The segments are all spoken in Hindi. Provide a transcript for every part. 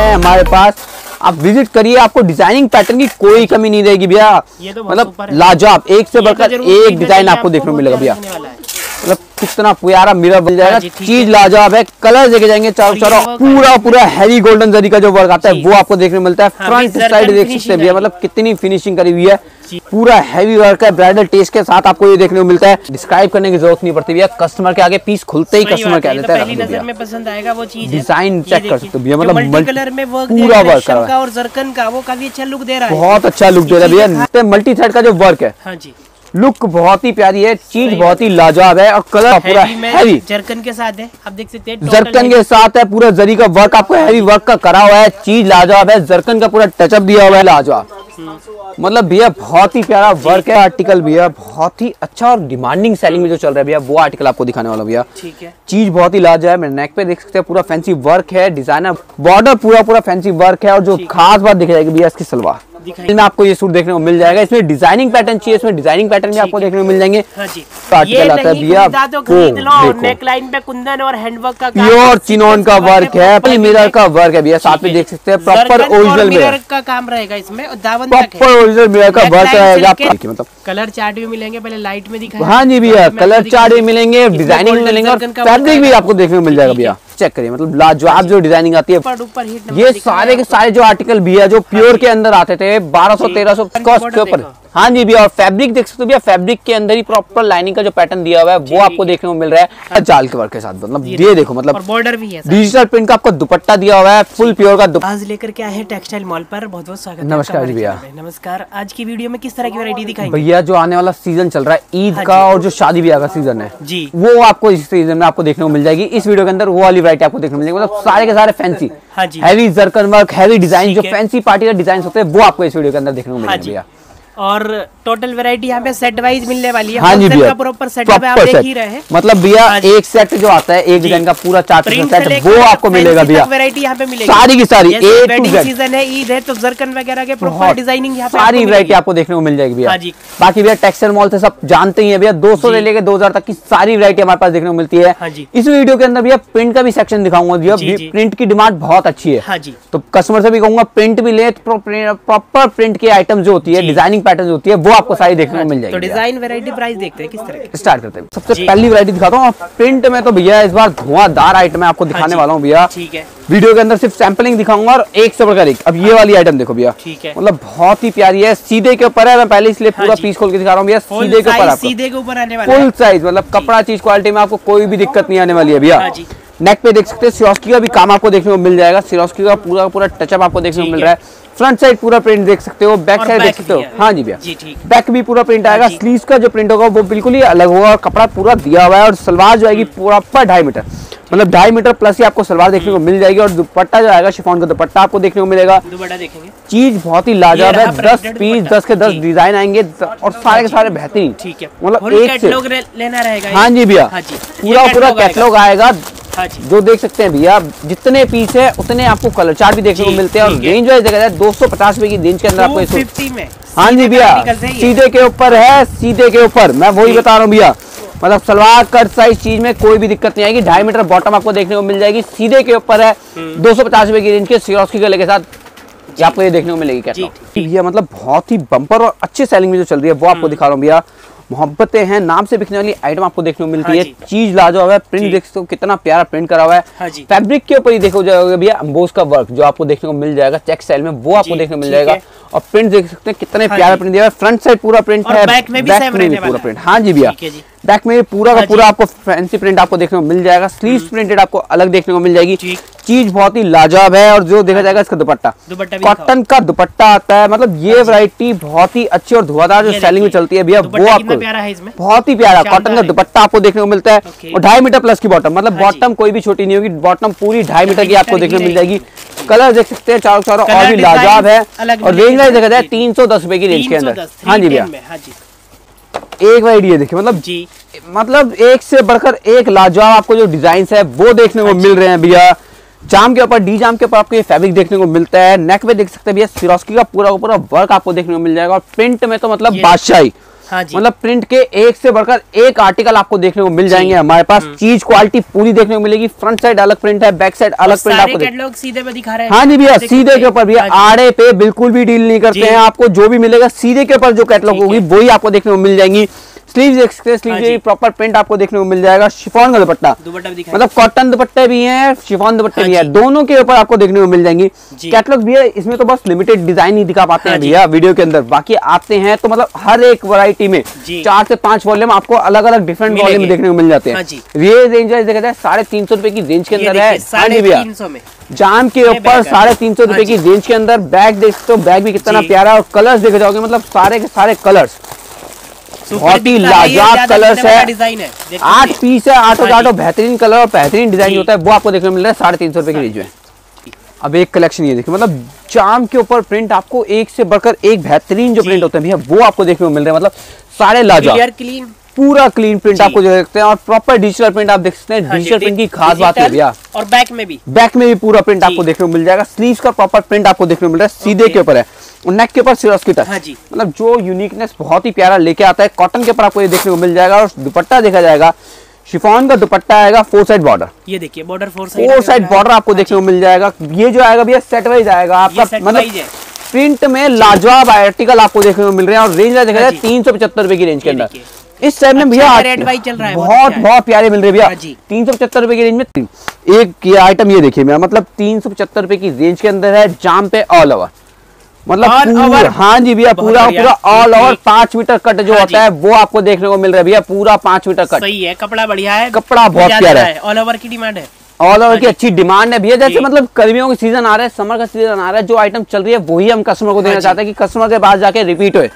है हमारे पास। आप विज़िट करिए आपको डिज़ाइनिंग पैटर्न की कोई कमी नहीं रहेगी भैया। ये तो मतलब। लाजवाब एक से तो बढ़कर एक डिज़ाइन आपको देखने को मिलेगा भैया प्यारा दिखने वाला है। मतलब कितना प्यारा मिरर बन जाएगा हाँ चीज़ लाजवाब है कलर देखे जाएँगे चारों चारों पूरा पूरा हैवी गोल्डन जरी का जो वर्क आता है वो आपको देखने मिलता है। हाँ, फ्रंट साइड देख सकते हैं मतलब कितनी फिनिशिंग करी हुई है। पूरा हैवी वर्क है ब्राइडल टेस्ट के साथ आपको ये देखने को मिलता है। डिस्क्राइब करने की ज़रूरत नहीं पड़ती भैया कस्टमर के आगे पीस खुलते ही कस्टमर कह देता है पसंद आएगा वो चीज़। डिज़ाइन चेक कर सकते भैया, मतलब कलर में वर्क पूरा है। का और जरकन का वो काफ़ी अच्छा लुक दे रहा है। बहुत अच्छा लुक दे रहा है भैया मल्टी थ्रेड का जो वर्क है। हाँ लुक बहुत ही प्यारी है चीज़ बहुत ही लाजवाब है और कलर पूरा हैवी जरकन के साथ है आप देख सकते हैं जरकन के साथ है पूरा जरी का वर्क आपको हैवी वर्क का करा हुआ है चीज़ लाजवाब है जरकन का पूरा टचअप दिया हुआ है लाजवाब। मतलब भैया बहुत ही प्यारा वर्क है आर्टिकल भैया बहुत ही अच्छा और डिमांडिंग सेलिंग में जो चल रहा है भैया वो आर्टिकल आपको दिखाने वाला भैया। चीज़ बहुत ही लाजवाब है मेरे नेक पे देख सकते हैं पूरा फैंसी वर्क है डिज़ाइनर बॉर्डर पूरा पूरा फैंसी वर्क है और जो खास बात दिख जाएगी भैया इसकी सलवार। दिखाइए। इसमें आपको ये सूट देखने को मिल जाएगा। इसमें डिज़ाइनिंग पैटर्न चाहिए इसमें डिज़ाइनिंग पैटर्न भी आपको देखने को मिल जाएँगे। हाँ है तो पे कुंदन और हैंडवर्क का प्योर चिनोन का वर्क है मिरर का वर्क है भैया साथ में देख सकते हैं प्रॉपर ओरिजिनल मिरर का काम रहेगा इसमें प्रॉपर ओरिजिनल मिरर का वर्क रहेगा मतलब कलर चार्ट भी मिलेंगे पहले लाइट में दिखाया हाँ जी भैया कलर चार्ट भी मिलेंगे डिज़ाइनिंग मिलेंगे और फैब्रिक भी आपको देखने को मिल जाएगा भैया। चेक करिए मतलब लाजवाब जो डिज़ाइनिंग आती है ये सारे के सारे जो आर्टिकल भी है जो प्योर के अंदर आते थे बारह सौ तेरह सौ कॉस्ट के ऊपर। हाँ जी भैया और फैब्रिक देख सकते हो भैया फैब्रिक के अंदर ही प्रॉपर लाइनिंग का जो पैटर्न दिया हुआ है वो आपको देखने को मिल रहा है। जाल के वर्क के साथ मतलब ये देखो मतलब बॉर्डर भी है डिजिटल प्रिंट का आपको दुपट्टा दिया हुआ है फुल प्योर का आज लेकर के आए हैं टेक्सटाइल मॉल पर। बहुत बहुत स्वागत है नमस्कार जी भैया। नमस्कार। आज की वीडियो में किस तरह की वैरायटी दिखाएँगे? भैया जो आने वाला सीज़न चल रहा है ईद हाँ का और जो शादी ब्याह का सीज़न है जी। वो आपको इस सीज़न में आपको देखने को मिल जाएगी। इस वीडियो के अंदर वो वाली वैरायटी आपको देखने को मिल जाएगी मतलब सारे के सारे फैंसी हाँ heavy zircon work heavy design जो फैंसी पार्टी का डिज़ाइन होते हैं वो आपको इस वीडियो के अंदर देखने को हाँ मिलेंगे भैया। और टोटल वैरायटी यहाँ पे सेट वाइज मिलने वाली है। हाँ जी भैया का प्रॉपर सेट आप देख ही रहे हैं। मतलब भैया हाँ एक सेट जो आता है एक डिज़ाइन का पूरा चार सेट वो आपको मिलेगा भैया। वैरायटी यहाँ पे मिलेगी। सारी की सारी वेडिंग सीज़न है ईद है तो जरकन वगैरह के प्रॉपर डिज़ाइनिंग यहाँ पे सारी वैरायटी। आपको देखने को मिल जाएगी भैया। हाँ बाकी भैया टेक्सटाइल मॉल से सब जानते ही है भैया दो से जी। लेके 2000 तक की सारी वैरायटी हमारे पास देखने को मिलती है। हाँ इस वीडियो के अंदर भैया प्रिंट का भी सेक्शन दिखाऊँगा भैया। प्रिंट की डिमांड बहुत अच्छी हाँ। तो कस्टमर से भी कहूँगा प्रिंट भी ले प्रॉपर प्रिंट की आइटम जो होती है डिज़ाइनिंग पैटर्न होती है वो आपको सारी देखने को मिल तो जाएगी। भैया। डिज़ाइन वैरायटी प्राइस देखते हैं किस तरह की? स्टार्ट करते हैं। सबसे पहली वैरायटी दिखाता हूँ प्रिंट में तो भैया इस बार धुआंधार आइटम आपको दिखाने वाला हूँ भैया। ठीक है। वीडियो के अंदर सिर्फ़ सैंपलिंग दिखाऊँगा और एक से बढ़कर एक। अब ये वाली आइटम देखो भैया। ठीक है। मतलब बहुत ही प्यारी है सीधे के ऊपर है मैं पहले इसलिए हाँ पूरा। पीस खोल के दिखा रहा हूँ भैया सीधे के ऊपर सीधे के ऊपर आने वाला फुल साइज़ मतलब कपड़ा चीज़ क्वालिटी में आपको कोई भी दिक्कत नहीं आने वाली है भैया। हाँ नेक पे देख सकते हैं सिरोस्की का भी काम आपको देखने को मिल जाएगा। सिरोस्की का पूरा पूरा टचअप आपको देखने को मिल रहा है। फ्रंट साइड पूरा प्रिंट देख सकते हो बैक साइड देख सकते हो। हाँ। जी भैया। बैक भी पूरा प्रिंट आएगा जी। स्लीव्स का जो प्रिंट होगा वो बिल्कुल ही अलग होगा और कपड़ा पूरा दिया हुआ है और सलवार जो आएगी प्रॉपर ढाई मीटर। मतलब ढाई मीटर प्लस ही आपको सलवार देखने को मिल जाएगी और दुपट्टा जो आएगा शिफॉन का दुपट्टा आपको देखने को मिलेगा। देखेंगे। चीज़ बहुत ही लाजवाब है दस पीस दस के दस डिज़ाइन आएँगे और सारे के सारे बेहतरीन। ठीक है। मतलब एक से लेना रहेगा हाँ जी भैया। हाँ पूरा पूरा कैटलॉग आएगा। हाँ जी। जो देख सकते हैं भैया जितने पीस है उतने आपको कलर चार्ट भी देखने को मिलते हैं और रेंज वाइज देखा जाए दो सौ पचास रुपए की रेंज के अंदर आपको में। हाँ जी भैया। सीधे के ऊपर है सीधे के ऊपर। मैं वही बता रहा हूँ भैया मतलब सलवार कट साइज़ चीज़ में कोई भी दिक्कत नहीं आएगी ढाई मीटर बॉटम आपको देखने को मिल जाएगी। सीधे के ऊपर है हम्म। दो सौ पचास रुपए की रेंज के सिरोस्की गले के साथ आपको ये देखने को मिलेगी क्या भैया मतलब बहुत ही बम्पर और अच्छी सेलिंग में जो चल रही है वो हम्म। आपको दिखा रहा हूँ भैया। मोहब्बतें हैं नाम से बिकने वाली आइटम आपको देखने को मिलती हाँ है। चीज़ लाजवाब है प्रिंट देख सकते हो कितना प्यारा प्रिंट करा हुआ है। हाँ फैब्रिक के ऊपर ही देखो जाएगा भैया अम्बोज का वर्क जो आपको देखने को मिल जाएगा चेक स्टाइल में वो आपको देखने को मिल जाएगा। और प्रिंट देख सकते हैं कितने हाँ प्यारा प्रिंट दिया है। फ्रंट साइड पूरा प्रिंट है बैक में भी पूरा प्रिंट हाँ। जी भैया। है बैक में पूरा का हाँ पूरा आपको फैंसी प्रिंट आपको देखने को मिल जाएगा। स्लीव प्रिंटेड आपको अलग देखने को मिल जाएगी। चीज़ बहुत ही लाजवाब है और जो देखा जाएगा इसका दुपट्टा। कॉटन का दुपट्टा आता है। मतलब ये वैरायटी बहुत ही अच्छी और धुआंधार जो सेलिंग में चलती है भैया वो आपको प्यारा बहुत ही प्यारा कॉटन का दुपट्टा आपको देखने को मिलता है। और ढाई मीटर प्लस की बॉटम मतलब हाँ बॉटम कोई भी छोटी नहीं होगी बॉटम पूरी ढाई मीटर की आपको देखने को मिल जाएगी। कलर देख सकते हैं चारों चारों और भी लाजवाब है। और रेंज वाइज देखा जाए तीन सौ दस रुपए की रेंज के अंदर। हाँ जी भैया। हाँ जी। एक बार ये देखिए मतलब जी। मतलब एक से बढ़कर एक लाजवाब आपको जो डिज़ाइन है वो देखने को मिल रहे हैं भैया। जाम के ऊपर डी जाम के ऊपर आपको ये फैब्रिक देखने को मिलता है। नेक पे देख सकते हैं भैया सिरोस्की का पूरा ऊपर पूरा वर्क आपको देखने को मिल जाएगा। और प्रिंट में तो मतलब बादशाही। हाँ मतलब प्रिंट के एक से बढ़कर एक आर्टिकल आपको देखने को मिल जाएँगे हमारे पास। हम्म। चीज़ क्वालिटी पूरी देखने को मिलेगी। फ्रंट साइड अलग प्रिंट है बैक साइड अलग प्रिंट आपको सीधे पे दिखा रहे हैं। हाँ जी भैया सीधे के ऊपर भैया हैं। आड़े पे बिल्कुल भी डील नहीं करते हैं। आपको जो भी मिलेगा सीधे के ऊपर जो कैटलॉग होगी वही आपको देखने को मिल जाएँगी। स्लीव देख सकते हैं स्लीव जी। प्रॉपर प्रिंट आपको देखने को मिल जाएगा। शिफॉन का दुपट्टा। दुपट्टा मतलब कॉटन दुपट्टे भी है शिफॉन दुपट्टे हाँ भी है। दोनों के ऊपर आपको देखने को मिल जाएँगी। कैटलॉग भी है इसमें तो बस लिमिटेड डिज़ाइन ही दिखा पाते हाँ हैं भैया वीडियो के अंदर। बाकी आते हैं तो मतलब हर एक वैरायटी में चार से पाँच वॉल्यूम आपको अलग अलग डिफरेंट वॉल्यूम देखने को मिल जाते हैं। ये रेंज है देखा जाए साढ़े तीन सौ रुपए की रेंज के अंदर है। साढ़े भैया। जाम के ऊपर साढ़े तीन सौ रुपए की रेंज के अंदर। बैग देख सकते हो बैग भी कितना। प्यारा और कलर्स देखे जाओगे मतलब सारे के सारे कलर्स बहुत ही दिखता है, लाजवाब कलर्स है। डिज़ाइन है? आठ पीस है आठों के हाँ आठों बेहतरीन कलर और बेहतरीन डिज़ाइन होता है। वो आपको देखने को मिल रहा है साढ़े तीन सौ रुपए की रेंज में। अब एक कलेक्शन ये देखिए मतलब जाम के ऊपर प्रिंट आपको एक से बढ़कर एक बेहतरीन जो प्रिंट होते हैं भैया वो आपको देखने को मिल रहे हैं। मतलब सारे लाजवाब। क्लीन पूरा क्लीन प्रिंट आपको देख सकते हैं और प्रॉपर डिजिटल प्रिंट आप देख सकते हैं। हाँ डिजिटल प्रिंट की खास बात है भैया। और बैक में भी। बैक में भी पूरा प्रिंट आपको देखने को मिल जाएगा। स्लीव्स का प्रॉपर प्रिंट आपको देखने को मिल रहा है। सीधे के ऊपर है। नेक के ऊपर सिरोस की टच हाँ जी। मतलब जो यूनिकनेस बहुत ही प्यारा लेके आता है कॉटन के ऊपर आपको ये देखने को मिल जाएगा और दुपट्टा देखा जाएगा। शिफॉन का दुपट्टा आएगा फोर साइड बॉर्डर ये देखिए border four side four side border आपको देखने को मिल जाएगा। ये जो आएगा भैया सेट वाइज आएगा। आपका मतलब प्रिंट में लाजवाब आर्टिकल आपको देखने को मिल रहे हैं और रेंज देखा हाँ जाए तीन सौ पचहत्तर रुपए की रेंज के अंदर। इस टाइम में अच्छा भैया है, है, बहुत बहुत है। बहुत प्यारे मिल रहे भैया। हाँ तीन सौ पचहत्तर रुपए की रेंज में एक आइटम ये देखिए मेरा मतलब तीन सौ पचहत्तर रुपए की रेंज के अंदर है जाम पे ऑल ओवर मतलब हाँ जी भैया पूरा पूरा ऑल ओवर पाँच मीटर कट जो हाँ होता है वो आपको देखने को मिल रहा है भैया पूरा पाँच मीटर कट सही है कपड़ा बढ़िया है कपड़ा बहुत प्यारा है। ऑल ओवर की डिमांड है। ऑल ओवर की अच्छी डिमांड है भैया जैसे मतलब गर्मियों का सीज़न आ रहा है समर का सीज़न आ रहा है जो आइटम चल रही है वही हम कस्टमर को देना हाँ चाहते हैं कि कस्टमर के पास जाके रिपीट हो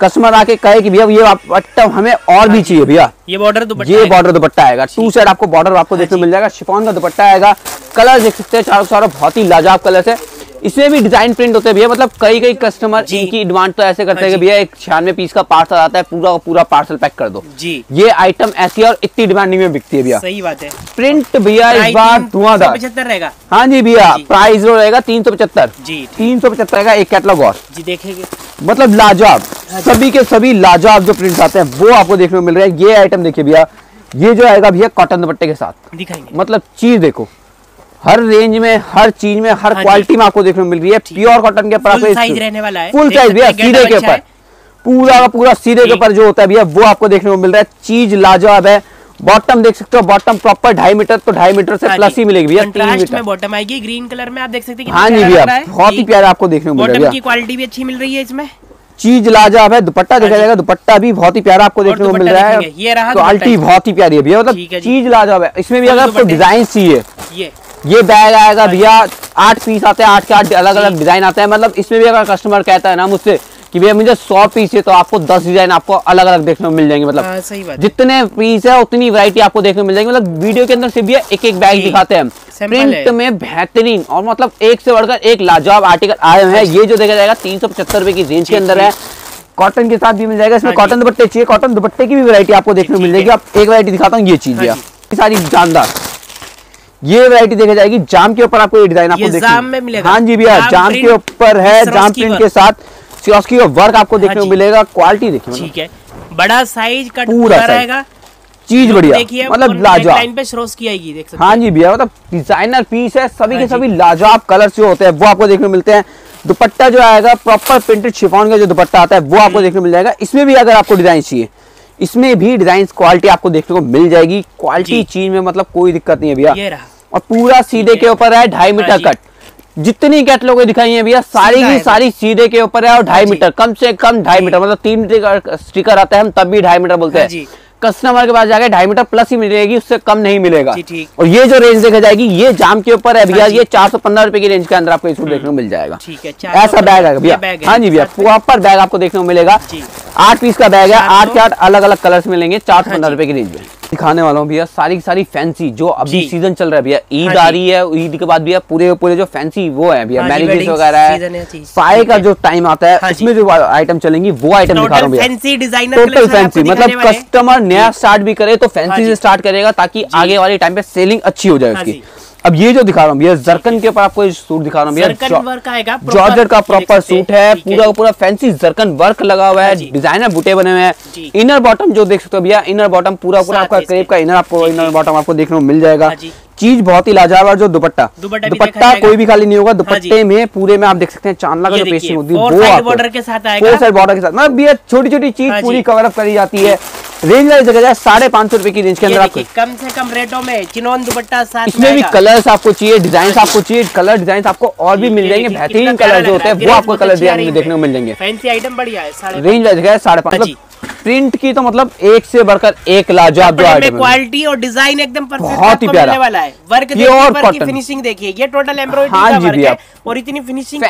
कस्टमर आके कहे कि भैया ये आइटम हमें और भी चाहिए भैया। ये बॉर्डर दुपट्टा ये बॉर्डर दुपट्टा आएगा। टू साइड आपको बॉर्डर आपको देखने मिल जाएगा। शिफॉन का दुपट्टा आएगा। कलर देख सकते हैं चारों चारों बहुत ही लाजवाब कलर है। इसमें भी डिज़ाइन प्रिंट होते हैं भैया। मतलब कई कई कस्टमर इनकी डिमांड तो ऐसे करते हाँ हैं कि भैया एक छियानवे पीस का पार्सल आता है पूरा पूरा पार्सल पैक कर दो। जी। ये आइटम ऐसी और इतनी डिमांडिंग में बिकती है भैया। सही बात है। प्रिंट भैया इस बार धुआंधार। पचहत्तर रहेगा। हाँ जी भैया प्राइस जो। रहेगा तीन सौ पचहत्तर। जी तीन सौ पचहत्तर का एक कैटलॉग और। जी देखेंगे। मतलब लाजवाब। हाँ सभी के सभी लाजवाब जो प्रिंट आते हैं वो आपको देखने को मिल रहे हैं। ये आइटम देखिए भैया ये जो आएगा भैया कॉटन दुपट्टे के साथ। दिखाएँगे। मतलब चीज़ देखो हर रेंज में हर चीज़ में हर हाँ क्वालिटी में आपको देखने को मिल रही है। प्योर कॉटन के ऊपर साइज़ रहने वाला है। फुल साइज़ भैया सीधे के अच्छा ऊपर पूरा का पूरा सीधे के ऊपर जो होता है भैया वो आपको देखने को मिल रहा है। चीज़ लाजवाब है। बॉटम देख सकते हो बॉटम प्रॉपर ढाई मीटर तो ढाई मीटर से हाँ प्लस ही मिलेगी भैया तीन मीटर। बॉटम आएगी ग्रीन कलर में आप देख सकते हैं हाँ जी भैया है। बहुत ही प्यारा आपको देखने को मिल रहा है क्वालिटी भी अच्छी मिल रही है इसमें। चीज़ लाजवाब है दुपट्टा देखा जाएगा दुपट्टा भी बहुत ही प्यारा आपको देखने को मिल रहा है। ये रहा क्वालिटी। बहुत ही प्यारी है भैया मतलब है। चीज़ लाजवाब है। इसमें भी अगर आपको डिज़ाइन चाहिए ये। ये बैग आएगा भैया आठ पीस आते हैं आठ के आठ अलग अलग डिज़ाइन आते हैं मतलब इसमें भी अगर कस्टमर कहता है ना मुझसे कि भैया मुझे सौ पीस है तो आपको दस डिज़ाइन आपको अलग अलग देखने को मिल जाएँगे मतलब हाँ, सही बात जितने पीस है उतनी वैरायटी आपको देखने को मिल जाएगी। मतलब वीडियो के अंदर से भैया एक एक बैग दिखाते हैं प्रिंट है। में बेहतरीन और मतलब एक से बढ़कर एक लाजवाब आर्टिकल आए हुए हैं। ये जो देखा जाएगा तीन सौ पचहत्तर रुपए की रेंज के अंदर है। कॉटन के साथ भी मिल जाएगा। इसमें हाँ कॉटन दुपट्टे चाहिए। कॉटन दुपट्टे की भी वैरायटी आपको देखने को मिल जाएगी। आप एक वैरायटी दिखाता हूँ ये चीज़ हाँ भैया। ये सारी जानदार। ये वैरायटी देखा जाएगी। जाम के ऊपर आपको ये डिज़ाइन आपको जाम में मिलेगा। हाँ जी भैया जाम के ऊपर है जाम प्रिंट के साथ। सिरोस्की का वर्क आपको देखने को मिलेगा क्वालिटी देखिए ठीक है। बड़ा साइज़ कट पूरा रहेगा। चीज़ बढ़िया। मतलब लाजवाब। लाइन पे श्रोस की आएगी देख सकते हाँ हैं। जी भैया मतलब डिज़ाइनर पीस है सभी हाँ के सभी लाजवाब कलर्स जो होते हैं वो आपको देखने को मिलते हैं। दुपट्टा जो आएगा प्रॉपर प्रिंटेड शिफॉन का जो दुपट्टा आता है वो आपको देखने को मिल जाएगा। इसमें भी अगर आपको डिज़ाइन चाहिए इसमें भी डिज़ाइन क्वालिटी आपको देखने को मिल जाएगी। क्वालिटी। चीज़ में मतलब कोई दिक्कत नहीं है भैया। और पूरा सीधे के ऊपर है ढाई मीटर हाँ कट जितनी कैटलॉग दिखाई है भैया सारी की सारी सीधे के ऊपर है और ढाई मीटर कम से कम ढाई मीटर मतलब तीन मीटर स्टिकर आता है हम तब भी ढाई मीटर बोलते हाँ हैं। कस्टमर के पास जाके ढाई मीटर प्लस ही मिलेगी उससे कम नहीं मिलेगा। और ये जो रेंज देखा जाएगी ये जाम के ऊपर है भैया हाँ ये चार सौ पंद्रह रुपए की रेंज के अंदर आपको इसको देखने को मिल जाएगा। ऐसा बैग है भैया। हाँ। जी भैया प्रॉपर बैग आपको देखने को मिलेगा। आठ पीस का बैग है आठ सौ- के आठ अलग अलग कलर्स मिलेंगे चार सौ हाँ पंद्रह जी। रुपए की रेंज में। दिखाने वाला हूँ भैया सारी की सारी फैंसी जो अभी सीज़न चल रहा है भैया ईद हाँ आ रही है ईद के बाद भैया पूरे पूरे जो फैंसी वो है भैया हाँ मैरिजेस वगैरह है, है साय का जो टाइम आता है हाँ इसमें जो आइटम चलेंगी वो आइटम दिखा रहा हूँ टोटल फैंसी मतलब कस्टमर नया स्टार्ट भी करे तो हाँ फैंसी से स्टार्ट करेगा ताकि आगे वाले टाइम पे सेलिंग अच्छी हो जाए हाँ उसकी। अब ये जो दिखा रहा हूँ भैया जरकन के ऊपर आपको ये सूट दिखा रहा हूँ भैया जरकन जॉ- वर्क आएगा proper, जॉर्जेट का प्रॉपर सूट है पूरा पूरा फैंसी जरकन वर्क लगा हुआ है डिज़ाइनर बूटे बने हुए हैं। इनर बॉटम जो देख सकते हो भैया इनर बॉटम पूरा पूरा आपका है क्रेप का इनर आपको इनर बॉटम आपको देखने को मिल जाएगा। हाँ चीज़ बहुत ही लाजवाब है जो दुपट्टा। दुपट्टा। कोई भी खाली नहीं होगा हाँ दुपट्टे में पूरे में आप देख सकते हैं चांदला का जो पेस्टिंग होती है वो आपको- के साथ border के साथ मतलब भैया छोटी छोटी चीज़ हाँ पूरी कवर अप करी जाती है। रेंज वाइज देखा जाए साढ़े पाँच सौ रुपए की रेंज के अंदर आपको कम से कम रेटों में चिनोन दुपट्टा साथ इसमें भी। कलर्स आपको चाहिए डिज़ाइन आपको चाहिए कलर डिज़ाइन आपको और भी मिल जाएँगे बेहतरीन कलर जो होते हैं वो आपको कलर डिज़ाइन में देखने को मिल जाएँगे। फैंसी आइटम बढ़िया है रेंज वाइज है साढ़े पाँच हाँ मतलब प्रिंट की तो मतलब एक से बढ़कर एक लाजवाब जो आइटम है। क्वालिटी और डिज़ाइन एकदम परफेक्ट बहुत ही प्यारा। वाला है। वर्क वर्क की फिनिशिंग देखिए ये टोटल एम्ब्रॉयडरी हाँ का जी वर्क भैया। है और इतनी फिनिशिंग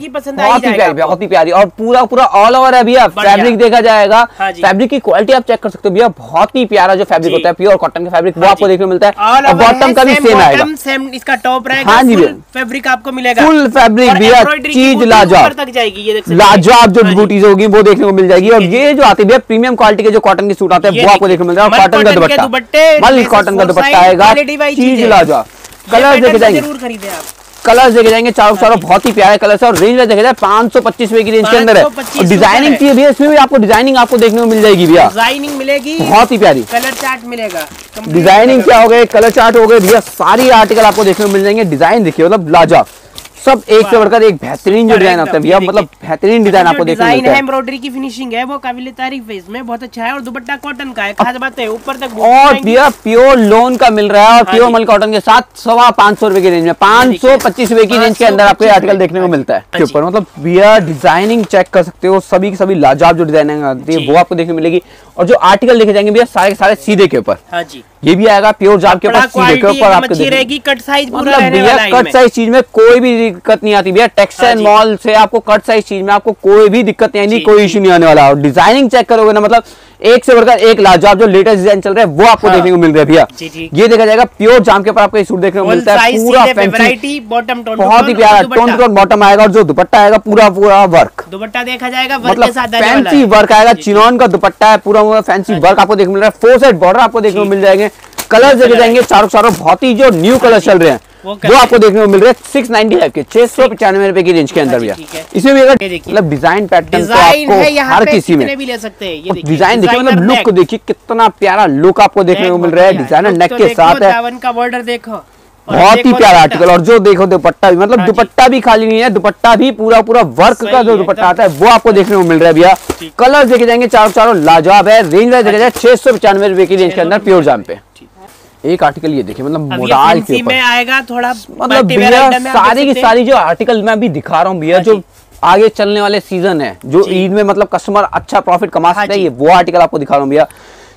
की पसंद आई बहुत ही प्यारी बहुत ही प्यारी। और पूरा पूरा ऑल ओवर है भैया। फैब्रिक देखा जाएगा। हाँ फैब्रिक की क्वालिटी आप चेक कर सकते हो। भैया बहुत ही प्यारा जो फैब्रिक होता है प्योर कॉटन का फैब्रिक वो हाँ आपको देखने को मिलता है। बॉटम का भी सेम आएगा। same इसका टॉप रहेगा हाँ जी फैब्रिक आपको मिलेगा। फुल फैब्रिक भैया चीज़ लाजवाब। तक जाएगी ये देख सकते हैं। लाजवाब जो हाँ बूटीज होगी वो देखने को मिल जाएगी। और ये जो आती है भैया प्रीमियम क्वालिटी के जो कॉटन के सूट आते हैं वो आपको देखने को मिल जाएगा। कॉटन का दुपट्टा। दुपट्टे, मल कॉटन का दुपट्टा आएगा। चीज़ लाजवाब। कलर देखे तो जाएँगे। ज़रूर खरीदे आप। कलर्स देखे जाएँगे चारों चारों बहुत ही प्यारे कलर्स है और रेंज में देखा जाए पाँच सौ पच्चीस रुपए की रेंज के अंदर है। और डिज़ाइनिंग है। चाहिए भैया इसमें भी आपको डिज़ाइनिंग आपको देखने को मिल जाएगी भैया। डिज़ाइनिंग मिलेगी। बहुत ही प्यारी। कलर चार्ट मिलेगा। डिज़ाइनिंग क्या हो गए? कलर चार्ट हो गए। भैया सारी आर्टिकल आपको देखने को मिल जाएँगे। डिज़ाइन देखिए मतलब लाजवाब। सब एक से बढ़कर एक बेहतरीन जो डिज़ाइन आता है भैया मतलब बेहतरीन डिज़ाइन आपको देखने डिज़ाइन मिलता है एम्ब्रॉयडरी की फिनिशिंग है वो काबिल तारीफ़ है इसमें बहुत अच्छा है और दुपट्टा कॉटन का है खास बात है ऊपर तक और भैया प्योर लोन का मिल रहा है और प्योर मल कॉटन के साथ सवा पाँच सौ रुपए की रेंज में पाँच सौ पच्चीस रुपए की रेंज के अंदर आपको ये 525 आर्टिकल देखने को मिलता है हाँ ऊपर। मतलब भैया डिज़ाइनिंग चेक कर सकते हो सभी की सभी लाजवाब जो डिज़ाइनिंग आती है वो आपको देखने मिलेगी। और जो आर्टिकल देखे जाएँगे भैया सारे के सारे सीधे के ऊपर। हाँ जी। ये भी आएगा प्योर जाब के ऊपर सीधे के ऊपर आपको रहेगी कट साइज़ मतलब भैया कट साइज़ चीज़ में कोई भी दिक्कत नहीं आती भैया। हाँ टेक्सटाइल जी। मॉल से आपको कट साइज़ चीज़ में आपको कोई भी दिक्कत नहीं आएगी कोई। इशू नहीं आने वाला। और डिज़ाइनिंग चेक करोगे ना मतलब एक से बढ़कर एक लाजवाब जो लेटेस्ट डिज़ाइन चल रहा है वो आपको हाँ। देखने को मिल रहा है भैया। ये देखा जाएगा प्योर जाम के ऊपर आपको सूट देखने को मिलता है पूरा फैंसी बॉटम बहुत ही प्यारा टोन टोन बॉटम आएगा और जो दुपट्टा आएगा पूरा पूरा वर्क दुपट्टा देखा जाएगा मतलब फैंसी वर्क आएगा जी। का दुपट्टा है पूरा पूरा फैंसी वर्क आपको देखने को मिल रहा है। फोर साइड बॉर्डर आपको देखने को मिल जाएँगे। कलर देखे जाएँगे। चारों चारों बहुत ही जो न्यू कलर चल रहे हैं। वो वो आपको देखने को मिल रहे हैं सिक्स नाइनटी फाइव के छह सौ पचानवे रुपए की रेंज के अंदर हाँ भैया। इसमें भी अगर मतलब डिज़ाइन पैटर्न तो आपको हर किसी में। भी ले सकते हैं ये डिज़ाइन देखिए मतलब लुक को देखिए कितना प्यारा लुक आपको देखने को मिल रहा है डिज़ाइनर नेक के तो साथ है। का बॉर्डर देखो। बहुत ही प्यारा आर्टिकल और जो देखो दुपट्टा भी मतलब हाँ दुपट्टा भी खाली नहीं है दुपट्टा भी पूरा पूरा वर्क का जो दुपट्टा आता है वो आपको देखने को मिल रहा है भैया। कलर देखे जाएँगे चारों चारों लाजवाब है। रेंज वाइज देखा जाए छह सौ पचानवे रुपए की रेंज के अंदर प्योर जाम पे। एक आर्टिकल ये देखिए मतलब मोराल मोडाल के ऊपर। में आएगा थोड़ा मतलब भैया सारी की सारी जो आर्टिकल मैं अभी दिखा रहा हूँ भैया हाँ जो आगे चलने वाले सीज़न है जो ईद में मतलब कस्टमर अच्छा प्रॉफिट कमा सकता सकते हैं ये वो आर्टिकल आपको दिखा रहा हूँ भैया।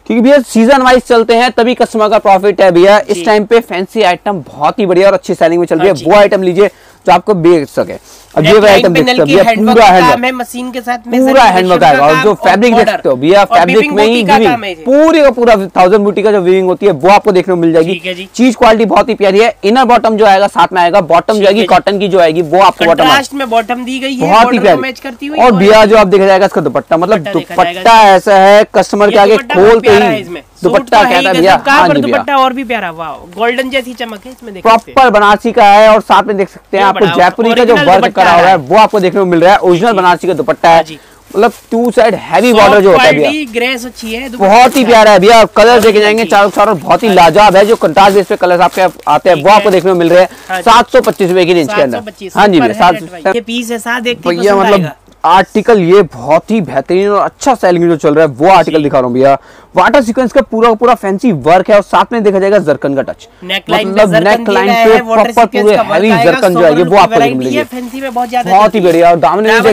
क्योंकि भैया सीज़न वाइज चलते हैं तभी कस्टमर का प्रॉफिट है भैया। इस टाइम पे फैंसी आइटम बहुत ही बढ़िया और अच्छी सेलिंग में चल रही हाँ। है वो आइटम लीजिए जो आपको बेच सके। अब ये आइटम देख सकते हो पूरा हैंडवर्क मशीन के साथ पूरा हैंडवर्क आएगा और जो फैब्रिक देख सकते हो भैया फैब्रिक में ही ये। पूरी का पूरा थाउज़ेंड बूटी का जो वीविंग होती है वो आपको देखने को मिल जाएगी। चीज़ क्वालिटी बहुत ही प्यारी है। इनर बॉटम जो आएगा साथ में आएगा बॉटम जो आएगी कॉटन की जो आएगी वो आपको बॉटम में बॉटम दी गई है बहुत ही प्यारी। और भैया जो आप देखा जाएगा इसका दुपट्टा मतलब दुपट्टा ऐसा है कस्टमर के आगे खोलते ही इसमें। दुपट्टा तो है कहता है भैया हाँ दुपट्टा और भी प्यारा वाह गोल्डन जैसी चमक है इसमें प्रॉपर बनारसी का है और साथ में देख सकते हैं आपको जयपुरी का जो वर्क करा हुआ है। है। वो आपको देखने को मिल रहा है। ओरिजिनल बनारसी का दुपट्टा है। हाँ मतलब टू साइड हैवी बॉर्डर जो होता है भैया। ग्रेस अच्छी है बहुत ही अच्छा प्यारा है भैया। कलर देखे जाएँगे। चारों चारों बहुत ही लाजवाब है जो कंट्रास्ट बेस पे कलर आपके आते हैं वो आपको देखने को मिल रहे हाँ। हैं। सात सौ पच्चीस रुपए की रेंज के अंदर। 725 हाँ जी भैया है सात पीस है भैया मतलब आर्टिकल ये बहुत ही बेहतरीन और अच्छा सेलिंग जो चल रहा है वो आर्टिकल दिखा रहा हूँ भैया। वाटर सीक्वेंस का पूरा पूरा फैंसी वर्क है और साथ में देखा जाएगा जरकन का टच मतलब नेक लाइन पे प्रॉपर पूरे हैवी जरकन जो है ये वो आपको मिलेगी। बहुत ही बढ़िया और दामन में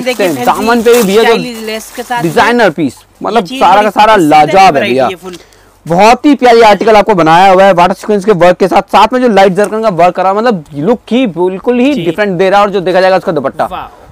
दामन हैं। पे भी भैया डिज़ाइनर पीस मतलब सारा का सारा लाजवाब है भैया। बहुत ही प्यारी आर्टिकल आपको बनाया हुआ है वाटर सीक्वेंस के वर्क के साथ। साथ में जो लाइट जरकन का वर्क करा मतलब लुक ही बिल्कुल ही डिफरेंट दे रहा है और जो देखा जाएगा उसका दुपट्टा।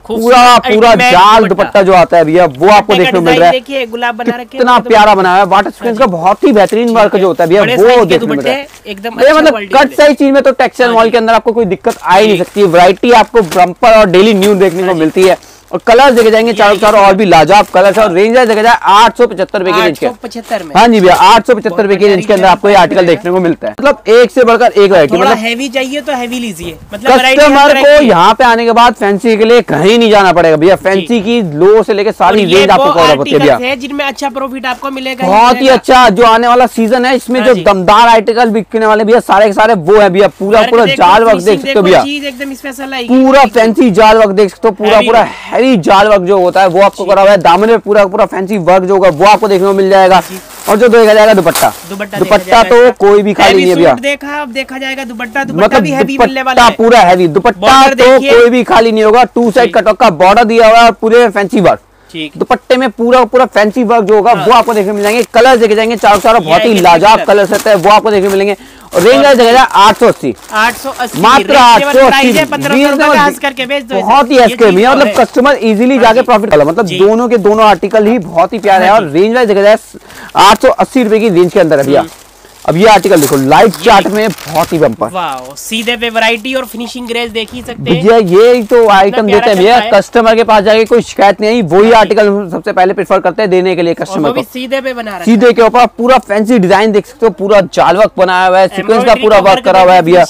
पूरा पूरा जाल दुपट्टा। जो आता है भैया वो आपको देखने को मिल रहा है। गुलाब बना रखे कितना प्यारा बनाया है। वाटर स्क्रीन का बहुत ही बेहतरीन वर्क जो होता है भैया वो देखने मिल रहा है। एकदम मतलब कट सही साइज़ चीज़ में तो टेक्सटाइल वॉल मॉल के अंदर आपको कोई दिक्कत आ ही नहीं सकती। वरायटी आपको ब्रम्पर और डेली न्यू देखने को हाँ मिलती है। और कलर देखे जाएँगे चारों चारों और भी लाजवाब कलर और रेंज देखे जाए आठ सौ पचहत्तर रुपए की रेंज के। पचहत्तर हाँ जी भैया आठ सौ पचहत्तर रुपए की रेंज के अंदर आपको ये आर्टिकल देखने को मिलता है। मतलब एक से बढ़कर एक वैरायटी मतलब हैवी चाहिए तो हैवी लीजिए। मतलब कस्टमर को यहाँ पे आने के बाद फैंसी के लिए कहीं नहीं जाना पड़ेगा भैया। फैंसी की लो से लेकर सारी रेंज आपको कवर होती है भैया। जिनमें अच्छा प्रॉफिट आपको मिलेगा बहुत ही अच्छा जो आने वाला सीज़न है इसमें हाँ जो दमदार आर्टिकल बिकने वाले भैया सारे के सारे वो है भैया पूरा पूरा जाल वक्त देख सकते हो भैया। है पूरा फैंसी जाल वक्त देख सकते हो पूरा पूरा। हैवी जाल वर्क जो होता है वो आपको करा हुआ है। दामन में पूरा पूरा फैंसी वर्क जो होगा वो आपको देखने को मिल जाएगा। और जो देखा जाएगा दुपट्टा। दुपट्टा तो कोई भी खाली नहीं है भैया। देखा अब देखा जाएगा दुपट्टा दुपट्टा मतलब दुपट्टा पूरा हैवी दुपट्टा तो कोई भी खाली नहीं होगा। टू साइड कटॉक का बॉर्डर दिया हुआ है पूरे फैंसी वर्क दुपट्टे में पूरा पूरा फैंसी वर्क जो होगा वो आपको देखने मिल जाएँगे कलर देखे जाएँगे चारों चारों बहुत ही लाजवाब कलर रहते हैं वो आपको देखने मिलेंगे। और रेंज देखा जाए आठ सौ अस्सी। आठ सौ मात्र आठ सौ अस्सी। बहुत ही ये एसके चीज़ में तो मतलब कस्टमर इजीली जाके प्रॉफिट कर मतलब दोनों के दोनों आर्टिकल ही बहुत ही प्यारे हैं हाँ और रेंज वाइज देखा जाए आठ सौ अस्सी रुपए की रेंज के अंदर है भैया। अब ये आर्टिकल देखो लाइट चार्ट में बहुत ही बम्पर सीधे पे वैरायटी और फिनिशिंग ग्रेस देख ही सकते हैं। भैया ये तो आइटम देते हैं भैया कस्टमर के पास जाके कोई शिकायत नहीं आई वही आर्टिकल सबसे पहले प्रेफर करते हैं देने के लिए कस्टमर वो को। सीधे पे बना सीधे के ऊपर पूरा फैंसी डिज़ाइन देख सकते हो पूरा जाल वर्क बनाया हुआ है सीक्वेंस का पूरा वर्क करा हुआ है भैया।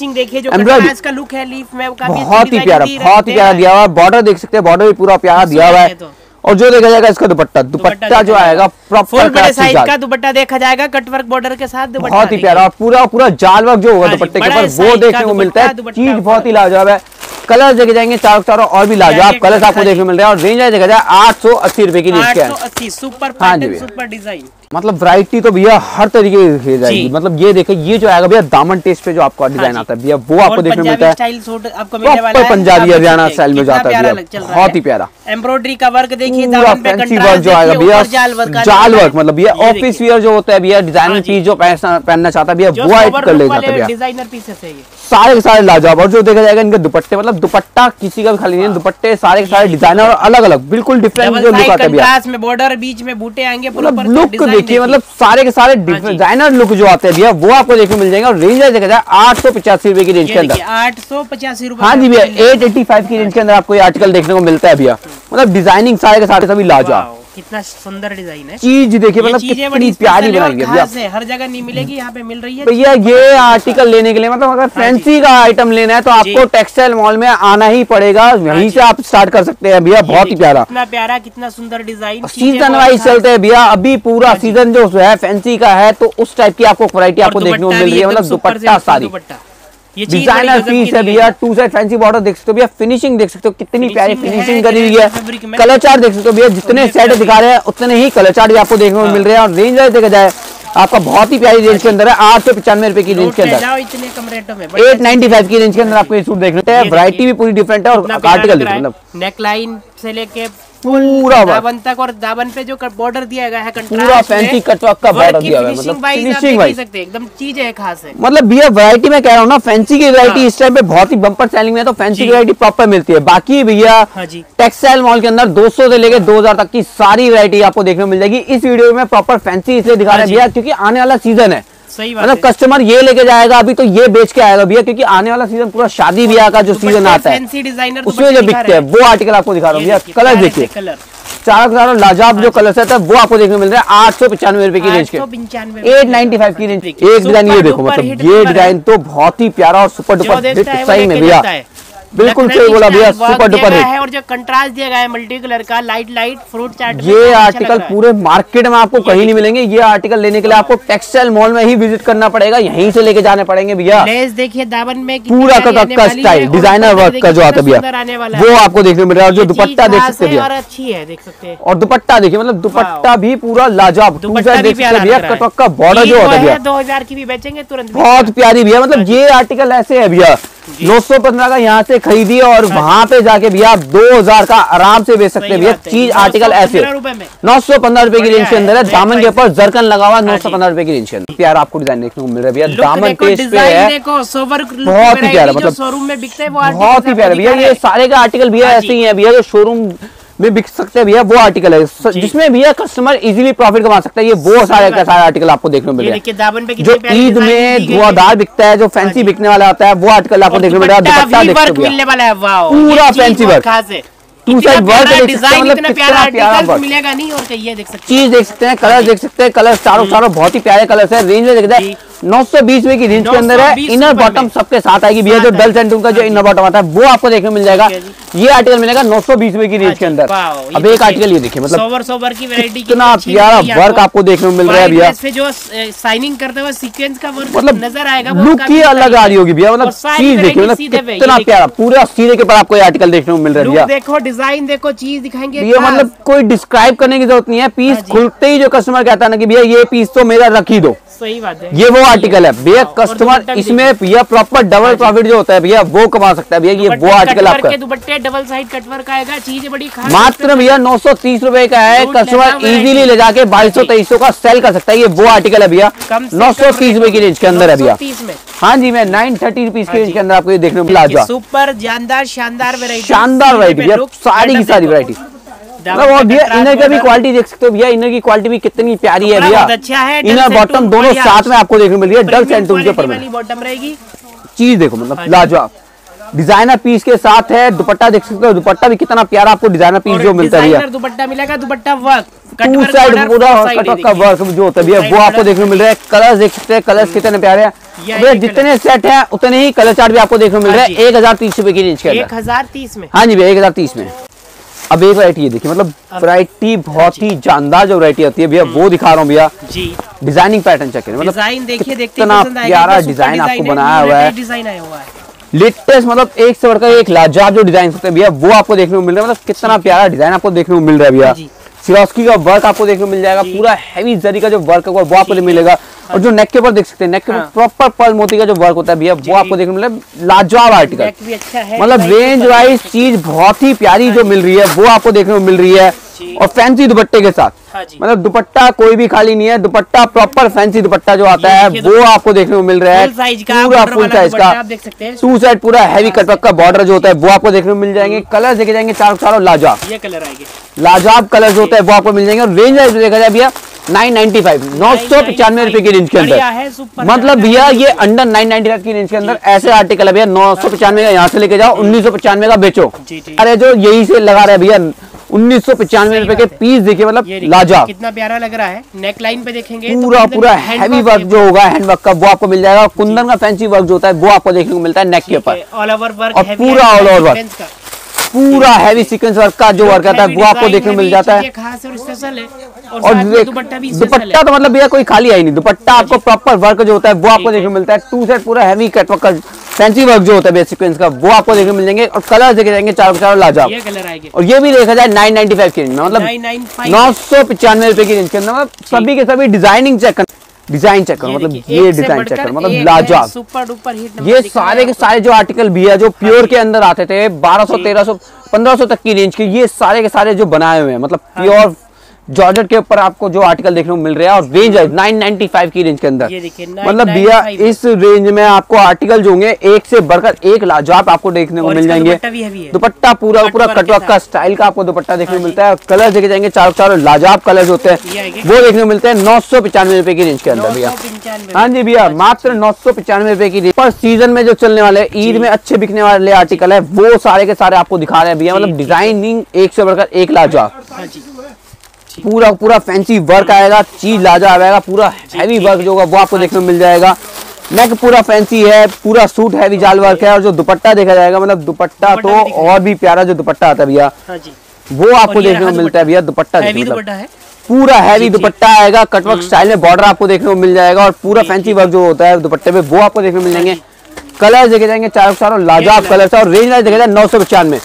का लुक है लीफ में काफ़ी बहुत ही प्यारा बहुत ही प्यारा दिया हुआ है बॉर्डर देख सकते हैं बॉर्डर भी पूरा प्यारा दिया हुआ है। है। और जो देखा जाएगा इसका दुपट्टा दुपट्टा जो आएगा प्रॉपर का दुपट्टा देखा जाएगा कटवर्क बॉर्डर के साथ बहुत ही प्यारा पूरा पूरा जाल वर्क जो होगा हाँ दुपट्टे के ऊपर वो देखने को मिलता है। चीज़ बहुत ही लाजवाब है। कलर देखे जाएँगे चारों चारों और भी लाजवाब कलर आपको हाँ देखने को मिल रहा है। और रेंज देखा जाए आठ सौ अस्सी रुपए की रेंज है। सुपर हाँ जी सुपर डिज़ाइन मतलब वैरायटी तो भैया हर तरीके की दिखाई जाएगी। मतलब ये देखे ये जो आएगा भैया दामन टेस्ट पे जो आपको डिज़ाइन आता है भैया वो आपको देखने को मिलता है। है। पंजाबी हरियाणा स्टाइल में जाता है बहुत ही प्यारा। एम्ब्रॉयडरी का वर्क देखिए जो आएगा भैया जाल वर्क है। मतलब भैया ऑफ़िस वियर जो होता है भैया डिज़ाइनर हाँ पीस जो। पहनना चाहता है भैया वो आइट कर ले जाता है डिज़ाइनर पीसेस है सारे के सारे लाजवाब। और जो देखा जाएगा इनके दुपट्टे मतलब दुपट्टा किसी का भी खाली नहीं है दुपट्टे सारे के सारे डिज़ाइनर और अलग अलग बिल्कुल डिफरेंट जो लुक आता है बॉर्डर बीच में बूटे आएँगे मतलब लुक design देखिए मतलब सारे के सारे डिज़ाइनर लुक जो। आते हैं भैया वो आपको देखने मिल जाएँगे और रेंज देखा जाए आठ सौ पचासी रुपए की रेंज के अंदर। आठ सौ पचासी रूपए हाँ जी भैया एट एट्टी फाइव की रेंज के अंदर आपको ये आर्टिकल देखने को मिलता है भैया। मतलब डिज़ाइनिंग सारे के सारे सभी लाजवाब। कितना सुंदर डिज़ाइन है। चीज़ देखिए मतलब कितनी प्यारी है बनाई है भैया। हर जगह नहीं मिलेगी यहाँ पे मिल रही है। भैया ये आर्टिकल लेने के लिए मतलब अगर फैंसी का आइटम लेना है तो आपको टेक्सटाइल मॉल में आना ही पड़ेगा। वहीं से आप स्टार्ट कर सकते हैं भैया बहुत ही प्यारा। कितना प्यारा कितना सुंदर डिज़ाइन सीज़न वाइज चलते हैं भैया अभी पूरा सीज़न जो। है फैंसी का है तो उस टाइप की आपको वैरायटी आपको देखने को मिल रही है मतलब दुपट्टा सारी। डिज़ाइनर पीस है भैया टू साइड फैंसी बॉर्डर देख सकते हो भैया फिनिशिंग देख सकते हो कितनी प्यारी फिनिशिंग करी हुई है। कलर चार्ट देख सकते हो भैया जितने सेट दिखा रहे हैं उतने ही कलर चार्ट भी आपको देखने को मिल रहे हैं। और रेंज वाइज देखा जाए आपका बहुत ही प्यारी रेंज के अंदर है आठ सौ पचानवे रुपए की रेंज के अंदर। इतने कम रेटों में एट नाइनटी फाइव की रेंज के अंदर आपको ये सूट देखने हैं। ये वैरायटी भी पूरी डिफरेंट है और आर्टिकल मतलब। नेक लाइन से लेके पूरा तक और दाबन पे जो बॉर्डर दिया गया है पूरा कटवर्क का बॉर्डर दिया हुआ है मतलब फिनिशिंग वाइज सकते एकदम चीज़ है खास है। मतलब भैया वैरायटी में कह रहा हूँ ना फैंसी की वैरायटी हाँ। इस टाइम पे बहुत ही बम्पर सेलिंग में है तो फैंसी। की वैरायटी प्रॉपर मिलती है। बाकी भैया हाँ टेक्सटाइल मॉल के अंदर 200 से लेके 2000 तक की सारी वैरायटी आपको देखने को मिल जाएगी। इस वीडियो में प्रॉपर फैंसी इसलिए दिखा रहे हैं हाँ भैया क्योंकि आने वाला सीज़न है। सही बात मतलब कस्टमर ये लेके जाएगा अभी तो ये बेच के आएगा भैया क्योंकि आने वाला सीज़न पूरा शादी ब्याह का जो सीज़न आता है उसमें जो बिकते हैं वो आर्टिकल आपको दिखा रहा हूँ भैया कलर देखिए। चार चारों चारों लाजाब जो कलर है वो आपको देखने मिल रहा है आठ सौ पचानवे रुपए की रेंज के। एट नाइनटी फाइव की रेंज एक डिज़ाइन ये देखो मतलब ये डिज़ाइन तो बहुत ही प्यारा और सुपर डुपर सही में भैया। बिल्कुल सही बोला भैया सुपर डुपर है और जो कंट्रास्ट दिया गया है मल्टी कलर का लाइट लाइट फ्रूट चाट ये आर्टिकल पूरे मार्केट में आपको कहीं नहीं मिलेंगे ये आर्टिकल लेने के लिए आपको टेक्सटाइल मॉल में ही विज़िट करना पड़ेगा यहीं से लेके जाने पड़ेंगे भैया। देखिए दामन में पूरा का स्टाइल डिज़ाइनर वर्क का जो आता भैया वो आपको देखने को मिल रहा है और जो दुपट्टा देख सकते हैं भैया। अच्छी है देख सकते हैं। और दुपट्टा देखिए मतलब दुपट्टा भी पूरा लाजवाब दुपट्टा देख सकते भैया है। कटवक का बॉर्डर जो होता है भैया। दो हज़ार की भी बेचेंगे तुरंत बहुत प्यारी भैया मतलब ये आर्टिकल ऐसे है भैया नौ सौ पंद्रह का यहाँ से खरीदिए और वहाँ पे जाके भैया आप दो हज़ार का आराम से बेच सकते हैं। भैया चीज़ आर्टिकल ऐसे। नौ सौ पंद्रह रुपए की रेंज के अंदर है। दामन के ऊपर जरकन लगा हुआ नौ हाँ सौ पंद्रह रुपए की रेंज के अंदर। प्यार आपको डिज़ाइन देखने को मिल रहा है भैया। दामन पे है। बहुत ही प्यारा, मतलब शोरूम में बिकते हैं बहुत ही प्यारा। भैया ये सारे का आर्टिकल भैया हाँ ऐसे ही है। भैया जो शोरूम में बिक सकते हैं भैया वो आर्टिकल है। जिसमें भैया कस्टमर इजीली प्रॉफिट कमा सकता है। ये वो सारे का सारे आर्टिकल आपको देखने को मिल ये रहा है। देखिए दामन पे जो ईद में है। धुआंधार बिकता है जो फैंसी बिकने वाला होता है वो आर्टिकल आपको देखने को मिल रहा है। दुपट्टा दुपट्टा भी देख वर्क सकते हो भैया। मिलने वाला है। पूरा है टू साइड वर्क देख सकते हैं मतलब प्यारा प्यारा मिलेगा नहीं और कहिए देख सकते चीज़ देख सकते हैं कलर देख सकते हैं कलर चारों चारों बहुत ही प्यारे कलर्स है। रेंज में देखते हैं। नौ सौ बीस रुपए की रेंज के अंदर है। इनर बॉटम सबके साथ आएगी। भैया जो है। सेंटून का जो हाँ इनर बॉटम आता है वो आपको देखने को मिल जाएगा। ये आर्टिकल मिलेगा नौ सौ बीस रुपए की रेंज के अंदर। अब एक आर्टिकल ये देखिए मतलब सोवर सोवर की वैरायटी कितना प्यारा वर्क आपको। देखने को मिल रहा है भैया। जो साइनिंग करते हुए सीक्वेंस का वर्क मतलब नज़र आएगा लुक ही अलग आ रही होगी भैया मतलब चीज़ देखिए मतलब कितना प्यारा पूरा सीधे के ऊपर आपको ये आर्टिकल देखने को मिल रहा है भैया। देखो डिज़ाइन देखो चीज़ दिखाएँगे ये मतलब कोई डिस्क्राइब करने की ज़रूरत नहीं है। पीस हाँ खुलते ही जो कस्टमर कहता है ना कि भैया ये पीस तो मेरा रख ही दो। सही बात है। ये वो आर्टिकल है। भैया हाँ, कस्टमर इसमें भैया प्रॉपर डबल प्रॉफिट जो। होता है भैया वो कमा सकता है। भैया ये वो आर्टिकल आपका। दुपट्टे डबल साइड कटवर्क आएगा चीज़ बड़ी मात्र भैया नौ सौ तीस रूपए का है कस्टमर। इजीली ले जाके बाईस सौ तेईस सौ का सेल कर सकता है। ये वो आर्टिकल है भैया नौ सौ तीस रूपए की रेंज के अंदर है भैया। हाँ जी मैं नाइन थर्टी रुपीज़ की रेंज के अंदर आपको ये देखने को मिला सुपर जानदार शानदार वेरायटी शानदार वेरायटी भैया सारी की सारी वैरायटी मतलब और भैया इनर का भी क्वालिटी देख सकते हो भैया इनर की क्वालिटी भी कितनी प्यारी है भैया। अच्छा है, इनर बॉटम दोनों साथ में आपको देखने मिल रही है डल सेंटून के ऊपर। बॉटम रहेगी। चीज़ देखो मतलब हाँ। लाजवाब। डिज़ाइनर पीस के साथ है दुपट्टा देख सकते हो दुपट्टा भी कितना प्यारा आपको डिज़ाइनर पीस जो मिलता है दुपट्टा मिलेगा दुपट्टा वर्क टू साइड पूरा कटवर्क का वर्क जो होता है वो आपको देखने मिल रहा है कलर्स देख सकते हैं कलर्स कितने प्यारे हैं। भैया जितने सेट हैं उतने ही कलर चार्ट भी आपको देखने मिल रहा हाँ है एक हज़ार तीस रुपए की रेंज के एक हज़ार तीस में। हाँ जी भैया एक हज़ार तीस में। अब एक वरायटी ये देखिए मतलब वरायटी बहुत ही जानदार जो वरायटी आती है भैया वो दिखा रहा हूँ भैया। जी। डिज़ाइनिंग पैटर्न चेक करें मतलब कितना प्यारा डिज़ाइन आपको बनाया हुआ है। डिज़ाइन आया हुआ है। लेटेस्ट मतलब एक से बढ़कर एक लाजवाब जो डिज़ाइन होते हैं भैया वो आपको देखने को मिल रहा है मतलब कितना प्यारा डिज़ाइन आपको देखने को मिल रहा है भैया। सिरोस्की का वर्क आपको देखने को मिल जाएगा पूरा हैवी जरी का जो वर्क है वो आपको मिलेगा। और जो नेक के ऊपर देख सकते हैं नेक के ऊपर हाँ। प्रॉपर पर्ल मोती का जो वर्क होता है भैया वो आपको देखने को मिल है लाजवाब आर्टिकल अच्छा मतलब रेंज वाइज चीज़ बहुत ही प्यारी जो मिल रही है वो आपको देखने को मिल रही है। और फैंसी दुपट्टे के साथ। हाँ मतलब दुपट्टा कोई भी खाली नहीं है दुपट्टा प्रॉपर फैंसी दुपट्टा जो आता है वो आपको देखने को मिल रहा है। पूरा फुल साइज़ का। हैं। टू साइड पूरा हैवी कटवर्क का बॉर्डर जो होता है वो आपको देखने को मिल जाएँगे। कलर देखे जाएँगे चारों चारों लाजवाब। ये कलर आएँगे। लाजवाब कलर जो। होता है वो आपको मिल जाएँगे। और रेंज वाइज देखा जाए भैया नाइन नाइनटी फाइव नौ सौ पचानवे रुपए की रेंज के अंदर। मतलब भैया ये अंडर नाइन नाइनटी फाइव की रेंज के अंदर ऐसे आर्टिकल है भैया नौ सौ पचानवे का यहाँ से लेके जाओ उन्नीस सौ पचानवे का बेचो। अरे जो यही से लगा रहे भैया उन्नीस सौ पचानवे रुपए के पीस देखिए मतलब लाजा कितना प्यारा लग रहा है। नेक लाइन पे देखेंगे तो पूरा एकदम पूरा हैवी वर्क जो होगा हैंड वर्क का वो आपको मिल जाएगा। कुंदन का फैंसी वर्क जो होता है वो आपको देखने को मिलता है नेक के ऊपर। ऑल ओवर वर्क और पूरा all over over work। sequence का। पूरा हैवी सीक्वेंस वर्क का जो वर्क आता है वो आपको देखने मिल जाता है। खास और स्पेशल है दुपट्टा भी दुपट्टा तो मतलब भैया कोई खाली आई नहीं। दुपट्टा आपको प्रॉपर वर्क जो होता है वो आपको देखने मिलता है। टू सेट पूरा हैवी कटवर्क का फैंसी वर्क जो होता है सीक्वेंस का वो आपको देखने मिल जाएँगे और कलर देखे जाएँगे चारों चारों लाजवाब। ये कलर आएँगे। और ये भी देखा जाए नाइन नाइनटी फाइव की रेंज में मतलब नौ सौ पचानवे रुपए की रेंज के अंदर मतलब सभी के सभी डिज़ाइनिंग चेक कर डिज़ाइन चेक करो मतलब ये डिज़ाइन चेक करो मतलब लाजवाब। सुपर डुपर हिट ये सारे के सारे जो आर्टिकल भी है जो प्योर के अंदर आते थे 1200 सौ 1300 1500 तक की रेंज के ये सारे के सारे जो बनाए हुए हैं मतलब हाँ प्योर जॉर्जेट के ऊपर आपको जो आर्टिकल देखने को मिल रहा है और रेंज है 995 की रेंज के अंदर। मतलब भैया इस रेंज में आपको आर्टिकल जो होंगे एक से बढ़कर एक लाजवाब आपको देखने को मिल जाएँगे। दुपट्टा भी heavy। दुपट्टा पूरा पूरा वर्क के कटवर्क का स्टाइल का आपको दुपट्टा देखने को हाँ मिलता है कलर देखे जाएँगे चारों चारों लाजवाब कलर होते हैं। वो देखने को मिलते हैं नौ सौ पचानवे रुपए की रेंज के अंदर भैया। हाँ जी भैया मात्र नौ सौ पचानवे रुपए की रेंज पर सीज़न में जो चलने वाले ईद में अच्छे बिकने वाले आर्टिकल है वो सारे के सारे आपको दिखा रहे हैं भैया। मतलब डिज़ाइनिंग एक से बढ़कर एक लाजवाब। हाँ पूरा पूरा फैंसी वर्क आएगा चीज़ लाजा आएगा पूरा हैवी वर्क जो होगा वो आपको देखने को मिल जाएगा। नेक पूरा फैंसी है पूरा सूट हैवी जाल वर्क है और जो दुपट्टा देखा जाएगा मतलब दुपट्टा तो और भी प्यारा जो दुपट्टा आता है भैया हाँ वो आपको देखने को मिलता है भैया दुपट्टा मतलब है? पूरा हैवी। दुपट्टा आएगा कटवर्क स्टाइल में बॉर्डर आपको देखने को मिल जाएगा और पूरा फैंसी वर्क जो। होता है दुपट्टे पे वो आपको देखने को मिल हाँ जाएँगे कलर देखे जाएँगे चारों चारों लाजवाब कलर। और रेंज देखे जाए नौ सौ पचानवे।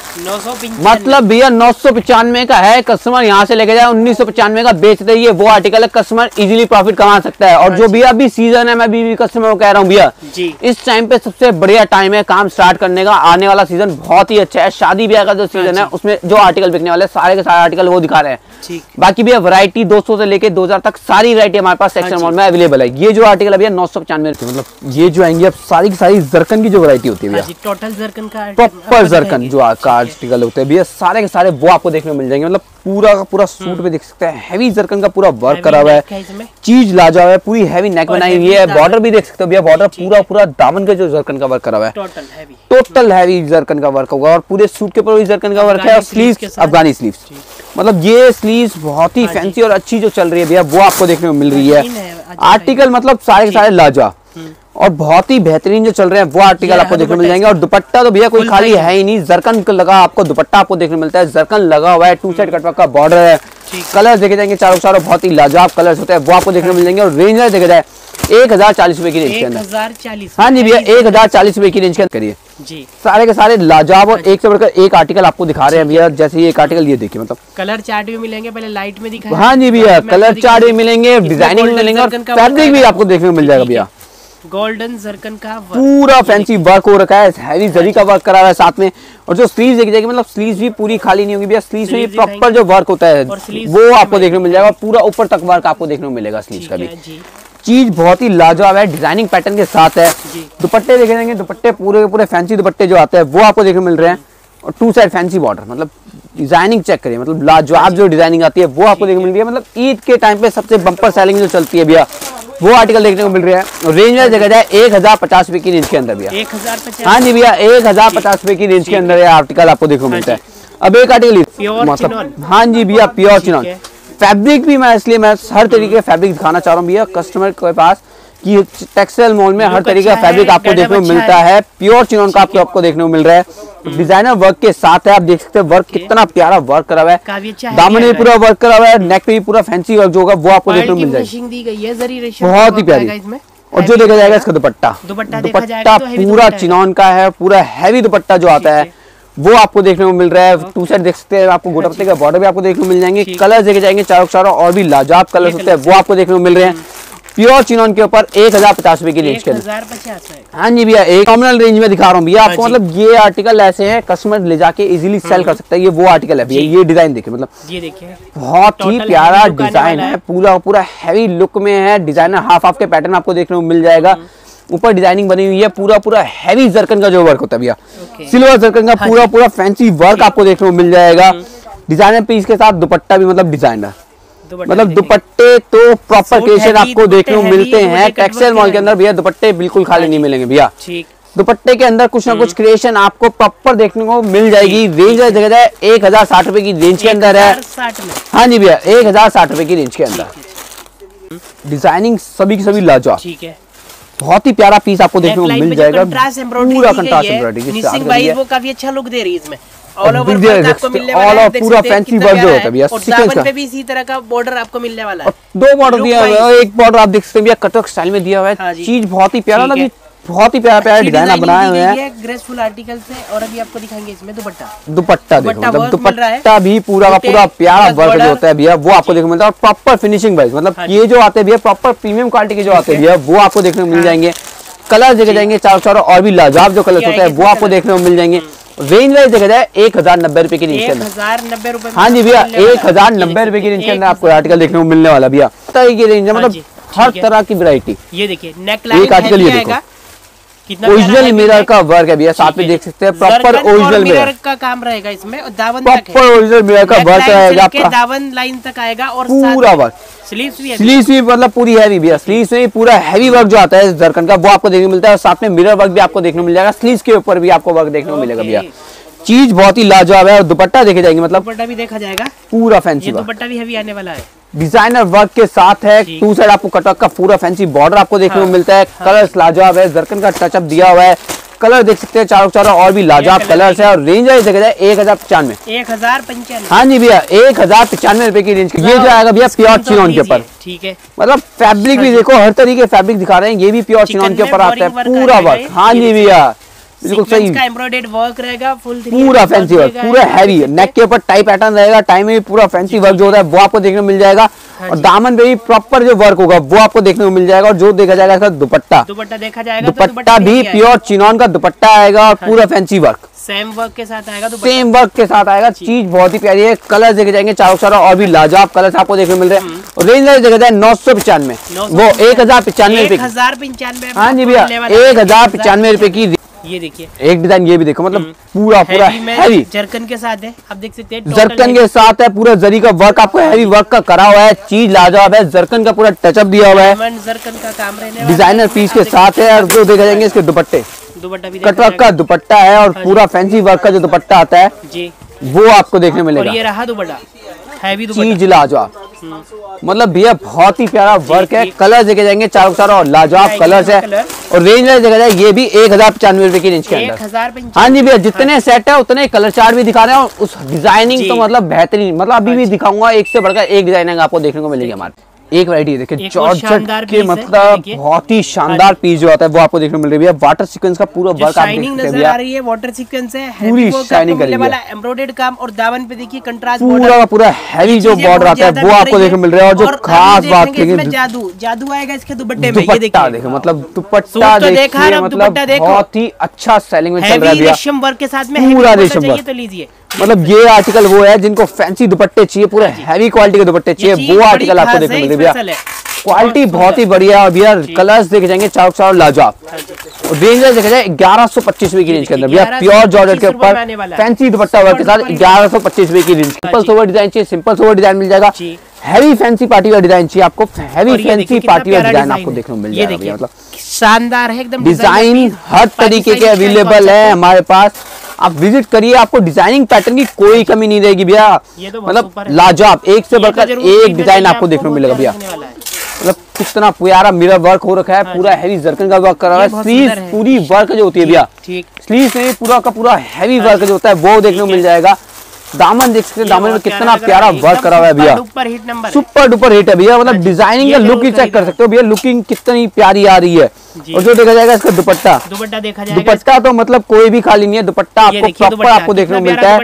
मतलब भैया नौ सौ पचानवे का है कस्टमर यहाँ से लेके जाए उन्नीस सौ पचानवे का बेच दे ये वो आर्टिकल है कस्टमर इजीली प्रॉफिट कमा सकता है। और जो भैया अभी सीज़न है मैं अभी भी कस्टमर को कह रहा हूँ भैया इस टाइम पे सबसे बढ़िया टाइम है काम स्टार्ट करने का। आने वाला सीज़न बहुत ही अच्छा है शादी ब्याह का जो सीज़न है उसमें जो आर्टिकल बिकने वाले सारे के सारे आर्टिकल वो दिखा रहे हैं। बाकी भैया वैरायटी 200 से लेके 2000 तक सारी वरायटी हमारे पास सेक्शन हाँ। मॉल में अवेलेबल है। ये जो आर्टिकल भैया नौ सौ पचानवे मतलब ये जो आएँगे अब सारी की सारी जरकन की जो वैरायटी होती है हाँ भैया। टोटल जरकन का प्रॉपर जरकन जो आर्टिकल होते हैं भैया सारे के सारे वो आपको देखने को मिल जाएँगे। मतलब पूरा का पूरा सूट में देख सकते हैं। हैवी जरकन का पूरा वर्क करा हुआ है। चीज़ लाजवाब है पूरी हैवी नेक बनाई हुई है। बॉर्डर भी देख सकते हो भैया बॉर्डर पूरा पूरा दामन का जो जरकन का वर्क करा हुआ है। टोटल हैवी जरकन का वर्क होगा और पूरे सूट के ऊपर जरकन का वर्क है। और के साथ। अफगानी स्लीव्स मतलब ये स्लीव्स बहुत ही हाँ फैंसी और अच्छी जो चल रही है भैया वो आपको देखने को मिल रही है। है, आर्टिकल मतलब सारे के सारे लाजवाब और बहुत ही बेहतरीन जो चल रहे हैं वो आर्टिकल आपको देखने मिल जाएँगे। और दुपट्टा तो भैया कोई खाली है ही नहीं जरकन लगा आपको दुपट्टा आपको देखने मिलता है। जरकन लगा हुआ है टू साइड कटवर्क का बॉर्डर है। कलर देखे जाएँगे चारों चारों बहुत ही लाजवाब कलर्स होते हैं। वो आपको देखने मिल जाएँगे। और रेंज देखे जाए एक हज़ार चालीस रुपए की रेंज के अंदर। हाँ जी भैया एक हज़ार चालीस रुपए की रेंज के अंदर। करिए। जी। सारे के सारे लाजवाब और एक से बढ़कर एक आर्टिकल आपको दिखा रहे हैं भैया। जैसे ये एक आर्टिकल ये देखिए मतलब। कलर चार्ट भी मिलेंगे पहले लाइट में दिखाया हाँ जी भैया कलर चार्ट भी मिलेंगे डिज़ाइनिंग मिलेंगे और फैब्रिक भी आपको देखने को मिल जाएगा भैया है। गोल्डन जरकन का। पूरा फैंसी वर्क हो रखा है हैवी जरी का वर्क करा हुआ है साथ में। और जो स्लीव देखी जाएगी मतलब स्लीव भी पूरी खाली नहीं होगी भैया स्लीव में प्रॉपर जो वर्क होता है वो आपको देखने को मिल जाएगा पूरा ऊपर तक वर्क आपको देखने को मिलेगा स्लीव का भी। चीज़ बहुत ही लाजवाब है डिज़ाइनिंग पैटर्न के साथ है। दुपट्टे देखे जाएँगे दुपट्टे पूरे पूरे फैंसी दुपट्टे जो आते हैं वो आपको देखने मिल रहे हैं। और टू साइड फैंसी बॉर्डर मतलब डिज़ाइनिंग चेक करिए मतलब लाजवाब जो। डिज़ाइनिंग आती है वो आपको देखने मिल रही है। मतलब ईद के टाइम पे सबसे बम्पर सेलिंग जो चलती है भैया वो आर्टिकल देखने को मिल रहा है। और रेंज में देखा जाए एक हज़ार पचास रुपए की रेंज के अंदर भैया। एक हज़ार हाँ जी भैया एक हज़ार पचास रुपए की रेंज के अंदर आर्टिकल आपको देखने को हाँ मिलता है। अब एक आर्टिकल मतलब हाँ जी भैया प्योर चिनॉन फैब्रिक भी मैं इसलिए मैं हर तरीके का फैब्रिक दिखाना चाह रहा हूँ भैया कस्टमर के पास कि टेक्सटाइल मॉल में हर तरीके का अच्छा फैब्रिक आपको देखने को अच्छा मिलता है। प्योर चिनॉन का आपको आपको देखने को मिल रहा है। डिज़ाइनर वर्क के साथ है आप देख सकते हैं वर्क कितना प्यारा वर्क करा हुआ है। अच्छा दामन में ये पूरा वर्क करा हुआ है नेक पे भी पूरा फैंसी वर्क जो होगा वो आपको देखने को मिल जाएगा। बहुत ही प्यारी। और जो देखा जाएगा इसका दुपट्टा। दुपट्टा तो पूरा। चिनॉन का है पूरा हैवी दुपट्टा जो आता है वो आपको देखने को मिल रहा है। टू साइड देख सकते हैं आपको गोटापत्ते का बॉर्डर भी आपको देखने को मिल जाएँगे। कलर देखे जाएँगे चारों चारों और भी लाजवाब कलर होते हैं वो आपको देखने को मिल रहे हैं। प्योर चिनॉन के ऊपर एक हज़ार पचास रुपए की रेंज के है। हाँ जी भैया एक कॉमनल रेंज में दिखा रहा हूँ भैया। आपको हाँ मतलब ये आर्टिकल ऐसे हैं कस्टमर ले जाके इजीली सेल कर सकता है। ये वो आर्टिकल है भैया ये डिज़ाइन देखिए मतलब ये देखिए। बहुत ही प्यारा डिज़ाइन है। है। पूरा पूरा हैवी लुक में है। डिज़ाइनर हाफ़ हाफ़ के पैटर्न आपको देखने को मिल जाएगा। ऊपर डिज़ाइनिंग बनी हुई है। पूरा पूरा हैवी जरकन का जो वर्क होता है भैया. सिल्वर जरकन का हाँ पूरा पूरा फैंसी वर्क आपको देखने को मिल जाएगा। डिज़ाइनर पीस के साथ दुपट्टा भी मतलब डिज़ाइनर मतलब दुपट्टे तो प्रॉपर heavy, आपको देखने को मिलते हैं। टेक्सटाइल मॉल के अंदर भैया दुपट्टे बिल्कुल खाली नहीं मिलेंगे भैया। ठीक। दुपट्टे के अंदर कुछ ना कुछ क्रिएशन आपको प्रॉपर देखने को मिल जाएगी। रेंज जगह जाए एक हज़ार साठ रुपए की रेंज के अंदर है। हाँ जी भैया एक हज़ार साठ रुपए की रेंज के अंदर। डिज़ाइनिंग सभी की सभी लाजवाब। ठीक है। बहुत ही प्यारा पीस आपको देखने को मिल जाएगा। पूरा कंट्रास्ट है, एम्ब्रॉयडरी वो काफ़ी अच्छा लुक दे रही है इसमें। ऑल ओवर दिख वर्क जाए, आपको मिलने वाला है पूरा सकते हैं fancy कितना work जो होता है भैया, और का। पे भी इसी तरह का बॉर्डर आपको मिलने वाला है। दो बॉर्डर दिया हुआ है एक बॉर्डर आप देख सकते हैं भैया कटवर्क स्टाइल में दिया हुआ हाँ। है चीज़ बहुत ही प्यारा ठीक मतलब बहुत ही प्यारा प्यारा डिज़ाइन आप बनाए हुए हैं। ग्रेसफुल आर्टिकल से और अभी आपको दिखाएँगे इसमें दुपट्टा। दुपट्टा देखो मतलब। दुपट्टा भी पूरा का पूरा प्यारा वर्क जो होता है भैया वो आपको देखने को मिलता है। और प्रॉपर फिनिशिंग वाइज मतलब हाँ ये जो आते हैं भैया प्रॉपर प्रीमियम क्वालिटी के जो आते हैं भैया वो आपको देखने को मिल हाँ। जाएँगे। कलर देखे जाएँगे चारों चारों और भी लाजवाब जो कलर होता है वो आपको देखने को मिल जाएँगे। रेंज वाइज देखा जाए एक हज़ार नब्बे रुपए की रेंज के अंदर। हाँ जी भैया एक हज़ार नब्बे रुपए की रेंज के अंदर आपको आर्टिकल देखने को मिलने वाला भैया। रेंज है हाँ मतलब हर तरह की वरायटी ये देखिए नेक लाइन एक आर्टिकल ये देखो। कितना ओरिजिनल मिरर का वर्क है भैया साथ में देख सकते हैं प्रॉपर ओरिजिनल मिरर का काम रहेगा इसमें दावन प्रॉपर ओरिजिनल मिरर का वर्क रहेगा आपका। दावन लाइन तक आएगा और पूरा वर्क स्लीव्स भी स्लीव्स भी मतलब पूरी हैवी भैया स्लीव्स में पूरा हैवी वर्क जो आता है जरकन का वो आपको देखने को मिलता है और साथ में मिरर वर्क भी आपको देखने को मिल जाएगा। स्लीव्स के ऊपर भी आपको वर्क देखने को मिलेगा भैया। चीज़ बहुत ही लाजवाब है और दुपट्टा देखे जाएँगे मतलब दुपट्टा भी देखा जाएगा। पूरा फैंसी दुपट्टा भी हैवी आने वाला है। डिज़ाइनर वर्क के साथ है टू साइड आपको कटवर्क का पूरा फैंसी बॉर्डर आपको देखने को हाँ, मिलता है। कलर्स लाजवाब है जरकन का टचअप दिया हुआ है। कलर देख सकते हैं चारों चारों और भी लाजवाब कलर कलर्स है और रेंज है देखा जाए एक हज़ार पचानवे। एक हज़ार पंचानवे। हाँ जी भैया एक हज़ार पचानवे रुपए की रेंज ये जो आएगा भैया प्योर चिनॉन के ऊपर। ठीक है। मतलब फैब्रिक भी हाँ देखो हर तरीके फैब्रिक दिखा रहे हैं ये भी प्योर चिनॉन के ऊपर आता है पूरा वर्क हाँ जी भैया। बिल्कुल सही। का एम्ब्रॉयडर्ड वर्क रहेगा फुल पूरा फैंसी वर्क पूरा हैवी नेक के ऊपर टाई पैटर्न रहेगा टाई में भी पूरा फैंसी वर्क जो होता है वो आपको देखने को मिल जाएगा। हाँ और दामन पे भी प्रॉपर जो वर्क होगा वो आपको देखने को मिल जाएगा और जो देखा जाएगा इसका दुपट्टा। दुपट्टा देखा जाएगा तो दुपट्टा भी प्योर चिनॉन का दुपट्टा आएगा और पूरा फैंसी वर्क सेम वर्क के साथ आएगा सेम वर्क के साथ आएगा। चीज़ बहुत ही प्यारी है कलर देखे जाएँगे चारों चारों और भी लाजवाब कलर आपको देखने मिल रहे हैं। और रेंज देखा जाए नौ सौ पिचानवे। वो एक हज़ार पिचानवे रुपए हाँ जी भैया है। एक हज़ार पिचानवे रुपए की ये देखिए। एक डिज़ाइन ये भी देखो मतलब पूरा पूरा हैवी जरकन के साथ है। आप देख सकते हैं जरकन के साथ है पूरा जरी का वर्क आपको हैवी वर्क का करा हुआ है चीज़ लाजवाब है जरकन का पूरा टचअप दिया हुआ है। जरकन का काम रहने डिज़ाइनर पीस के साथ है और जो देखा जाएँगे इसके दुपट्टे। दुपट्टा भी कटवर्क का दुपट्टा है और पूरा फैंसी वर्क का जो दुपट्टा आता है जी। वो आपको देखने मिलेगा। ये रहा दुपट्टा। चीज़ लाजवाब। मतलब भैया बहुत ही प्यारा वर्क है। कलर देखे जाएँगे चारों चारों और लाजवाब कलर कलर्स है। और रेंज वाइज देखा जाए ये भी एक हज़ार पचानवे रुपए की रेंज के अंदर। हाँ जी भैया जितने सेट है उतने कलर चार्ट भी दिखा रहे हैं और उस डिज़ाइनिंग तो मतलब बेहतरीन। मतलब अभी भी दिखाऊँगा एक से बढ़कर एक डिज़ाइनिंग आपको देखने को मिलेगी हमारे। एक वैरायटी देखिए जॉर्जेट के मतलब बहुत ही शानदार पीस जो आता है वो आपको देखने को मिल रही है। वाटर सीक्वेंस का पूरा वर्क आप देख सकते हैं नज़र आ रही है वाटर सीक्वेंस है पूरी मिलने करी वाला एम्ब्रॉयडेड काम और दामन पे देखिए कंट्रास्ट पूरा का पूरा हैवी जो बॉर्डर आता है वो आपको देखने को मिल रहा है और जो खास बात करेंगे जादू जादू आएगा इसके दुपट्टे में ये देखिए देखो मतलब दुपट्टा देखा देखिए मतलब बहुत ही अच्छा सेलिंग में चल रहा है भैया। रेशम वर्क के साथ में पूरा रेशम चाहिए वर्क। तो लीजिए। मतलब ये आर्टिकल वो है जिनको फैंसी दुपट्टे चाहिए पूरे हैवी क्वालिटी के दुपट्टे चाहिए। वो आर्टिकल आपको देखने है, को मिल रही है। स्पेशल भैया क्वालिटी बहुत ही बढ़िया है और भैया कलर्स देखे जाएँगे चारों चारों लाजवाब और रेंज देखा जाए ग्यारह सौ पच्चीस रुपए की रेंज के अंदर। भैया प्योर जॉर्जेट के ऊपर है। फैंसी दुपट्टा वर्क के साथ ग्यारह सौ पच्चीस रुपए की रेंज सिंपल सोवर डिज़ाइन चाहिए सिंपल सोवर डिज़ाइन मिल जाएगा। हैवी फैंसी पार्टी का डिज़ाइन चाहिए आपको हैवी फैंसी पार्टी का डिज़ाइन आपको देखने को मिल जाएगा मतलब शानदार है एकदम डिज़ाइन हर तरीके के अवेलेबल है हमारे पास। आप विज़िट करिए आपको डिज़ाइनिंग पैटर्न की कोई कमी नहीं रहेगी भैया। तो मतलब लाजवाब एक से तो बढ़कर एक डिज़ाइन आपको देखने को मिलेगा भैया। है। मतलब कितना प्यारा मिरर वर्क हो रखा है पूरा हैवी जरकन का वर्क करा हुआ है स्लीव पूरी वर्क जो होती है भैया। स्लीव में पूरा का पूरा हैवी वर्क जो। होता है वो देखने को मिल जाएगा। दामन देख सकते हैं दामन में कितना प्यारा वर्क करा हुआ है भैया। है। सुपर डुपर हिट है भैया मतलब डिज़ाइनिंग का लुक ही चेक कर सकते हो भैया लुकिंग कितनी प्यारी आ रही है। और जो देखा जाएगा इसका दुपट्टा। दुपट्टा देखा जाएगा। दुपट्टा तो मतलब कोई भी खाली नहीं है दुपट्टा आपको प्रॉपर आपको देखने को मिलता है।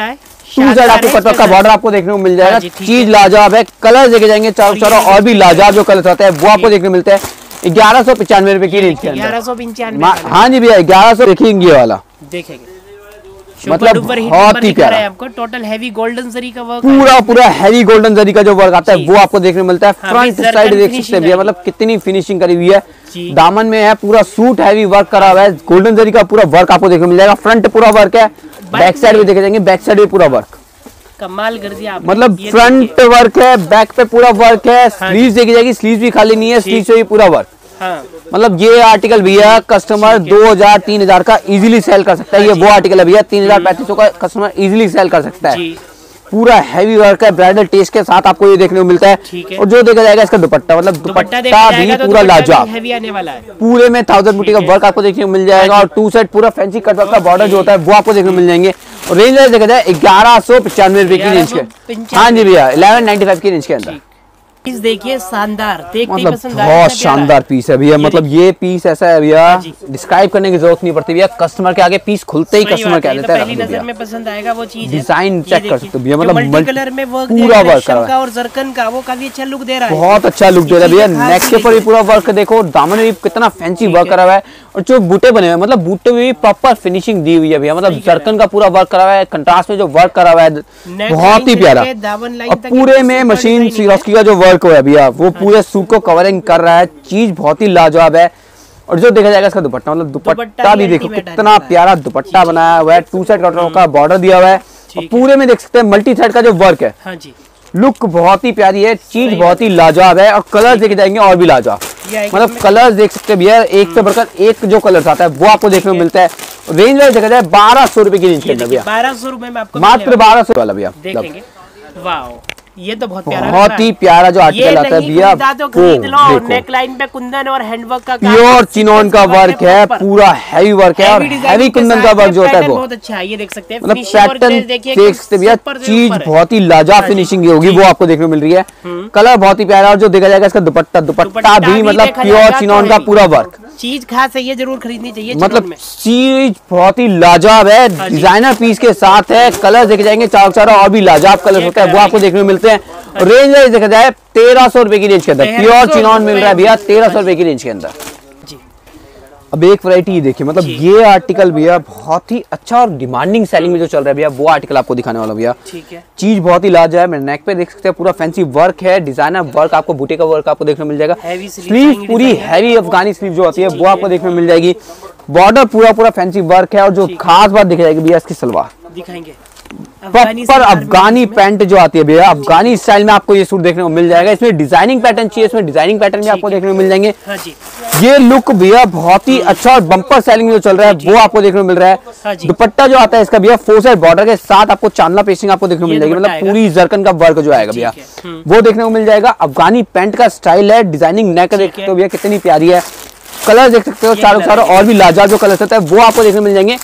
है। टू साइड आपको है, कटवर्क का बॉर्डर आपको देखने को मिल जाएगा। हाँ चीज़ है। लाजवाब है कलर देखे जाएँगे चारों चारों और भी। लाजवाब जो कलर होता है वो आपको देखने को मिलता है। ग्यारह सौ पचानवे रुपए की रेंज के अंदर। ग्यारह सौ पंचानवे हाँ जी भैया ग्यारह सौ देखेंगे वाला। देखेंगे। मतलब बहुत ही रहा है प्यारा। आपको टोटल हैवी गोल्डन जरी का वर्क पूरा पूरा हैवी गोल्डन जरी का जो वर्क आता है वो आपको देखने मिलता है। हाँ, फ्रंट साइड देख सकते हैं भैया मतलब कितनी फिनिशिंग करी हुई है। दामन में है पूरा सूट हैवी वर्क करा हुआ है। गोल्डन जरी का पूरा वर्क आपको देखने मिल जाएगा। फ्रंट पूरा वर्क है। बैक साइड भी देखे जाएँगे बैक साइड भी पूरा वर्क कमाल कर दिया मतलब फ्रंट वर्क है बैक पे पूरा वर्क है। हाँ स्लीव देखी जाएगी स्लीव भी खाली नहीं है स्लीव से भी पूरा वर्क। हाँ। मतलब ये आर्टिकल भैया कस्टमर दो हज़ार तीन हज़ार का इजीली सेल कर सकता है। ये वो आर्टिकल है भैया तीन हज़ार पैंतीस सौ का कस्टमर इजीली सेल कर सकता है। जी। पूरा हैवी वर्क है ब्राइडल टेस्ट के साथ आपको ये देखने को मिलता है। है। और जो देखा जाएगा इसका दुपट्टा मतलब दुपट्टा भी तो पूरा लाजवाब। आने वाला है। पूरे में थाउज़ेंड बुटी का वर्क आपको देखने को मिल जाएगा और टू सेट पूरा फैंसी कटवर्क का बॉर्डर जो होता है वो आपको देखने को मिल जाएँगे। और रेंज देखा जाए ग्यारह सौ पचानवे रुपए की रेंज के। हाँ जी भैया इलेवन नाइन्टी फाइव की रेंज के अंदर। पीस देखिए शानदार मतलब बहुत शानदार पीस है। भैया। मतलब ये पीस ऐसा है भैया डिस्क्राइब करने की ज़रूरत नहीं पड़ती भैया। कस्टमर के आगे पीस खुलते ही कस्टमर कह है, तो देता है पहली नज़र में पसंद आएगा वो चीज़ डिज़ाइन चेक कर सकते भैया मतलब कलर में वर्क पूरा वर्क का और जरकन का वो काफ़ी अच्छा लुक दे रहा है। बहुत अच्छा लुक दे रहा है भैया। नेक के ऊपर भी पूरा वर्क देखो दामन में भी कितना फैंसी वर्क करा हुआ है। और जो बूटे बने हुए हैं मतलब बूटे में भी प्रॉपर फिनिशिंग दी हुई है भैया। मतलब जरकन का पूरा वर्क करा हुआ है कंट्रास्ट में जो वर्क करा हुआ है बहुत ही प्यारा। और पूरे में मशीन सिरोस्की का जो वर्क हुआ है भैया। वो पूरे सूट को कवरिंग कर रहा है। चीज़ बहुत ही लाजवाब है। और जो देखा जाएगा इसका दुपट्टा मतलब दुपट्टा भी देखो कितना है। प्यारा दुपट्टा बनाया हुआ है। टू साइड कटरों का बॉर्डर दिया हुआ है। और पूरे में देख सकते हैं मल्टी थ्रेड का जो वर्क है। हाँ जी। लुक बहुत ही प्यारी है। चीज़ बहुत ही लाजवाब है। और कलर देखे जाएँगे और भी लाजवाब। मतलब इसमें- कलर देख सकते हैं भैया। एक से बढ़कर एक जो कलर आता है वो आपको देखने को मिलता है। रेंज वाइज देखा जाए बारह सौ रुपए की रेंज के अंदर भैया। बारह सौ रुपए में आपको मात्र बारह सौ वाला भैया। देखेंगे। वाह ये तो बहुत प्यारा बहुत ही प्यारा जो आर्टिकल आता है भैया वो देखो। पे कुंदन और हैंडवर्क का प्योर चिनोन का वर्क है पूरा हैवी वर्क है और हैवी कुंदन का वर्क जो होता है वो। बहुत अच्छा है ये देख सकते हैं। मतलब पैटर्न देख सकते भैया चीज़ बहुत ही हाँ फिनिशिंग होगी वो आपको देखने को मिल रही है। कलर बहुत ही प्यारा और जो देखा जाएगा इसका दुपट्टा दुपट्टा भी मतलब प्योर तो चिनोन का पूरा वर्क चीज़ खास है ये ज़रूर खरीदनी चाहिए मतलब चीज़ बहुत ही लाजवाब है हाँ डिज़ाइनर पीस के साथ है कलर देखे जाएँगे चारों चारों और भी लाजवाब कलर होता है वो आपको देखने को मिलता है मिलते हैं। रेंज वाइज देखा जाए तेरह सौ रुपए की रेंज के अंदर। प्योर चिनॉन मिल रहा है भैया तेरह सौ रुपए की रेंज के अंदर। अब एक वैरायटी देखिए मतलब ये आर्टिकल भैया बहुत ही अच्छा और डिमांडिंग सेलिंग में जो चल रहा है भैया वो आर्टिकल आपको दिखाने वाला भैया। ठीक है। चीज़ बहुत ही लाजवाब है नेक पे देख सकते हैं पूरा फैंसी वर्क है डिज़ाइनर वर्क आपको बूटे का वर्क आपको देखने मिल जाएगा। स्लीव पूरी हैवी अफगानी स्लीव जो होती है वो आपको देखने मिल जाएगी। बॉर्डर पूरा पूरा फैंसी वर्क है और जो खास बात दिख जाएगी भैया इसकी सलवार। दिखाएँगे। प्रॉपर सलवार अफगानी। पैंट जो आती है भैया अफगानी स्टाइल में आपको ये सूट देखने को मिल जाएगा। इसमें डिज़ाइनिंग पैटर्न चाहिए इसमें डिज़ाइनिंग पैटर्न भी आपको देखने को मिल जाएँगे। हाँ ये लुक भैया बहुत ही अच्छा और बम्पर सेलिंग जो चल रहा है वो आपको देखने को मिल रहा हाँ। है दुपट्टा जो आता है इसका भैया फोर साइड बॉर्डर के साथ आपको चांदला पेस्टिंग आपको देखने को मिल जाएगी। मतलब पूरी जरकन का वर्क जो आएगा भैया। हम्म। वो देखने को मिल जाएगा। अफगानी पैंट का स्टाइल है डिज़ाइनिंग नेक देख सकते हो भैया कितनी प्यारी है। कलर देख सकते हो चारों चारों और भी लाजवाब जो कलर होता है वो आपको देखने को मिल जाएँगे।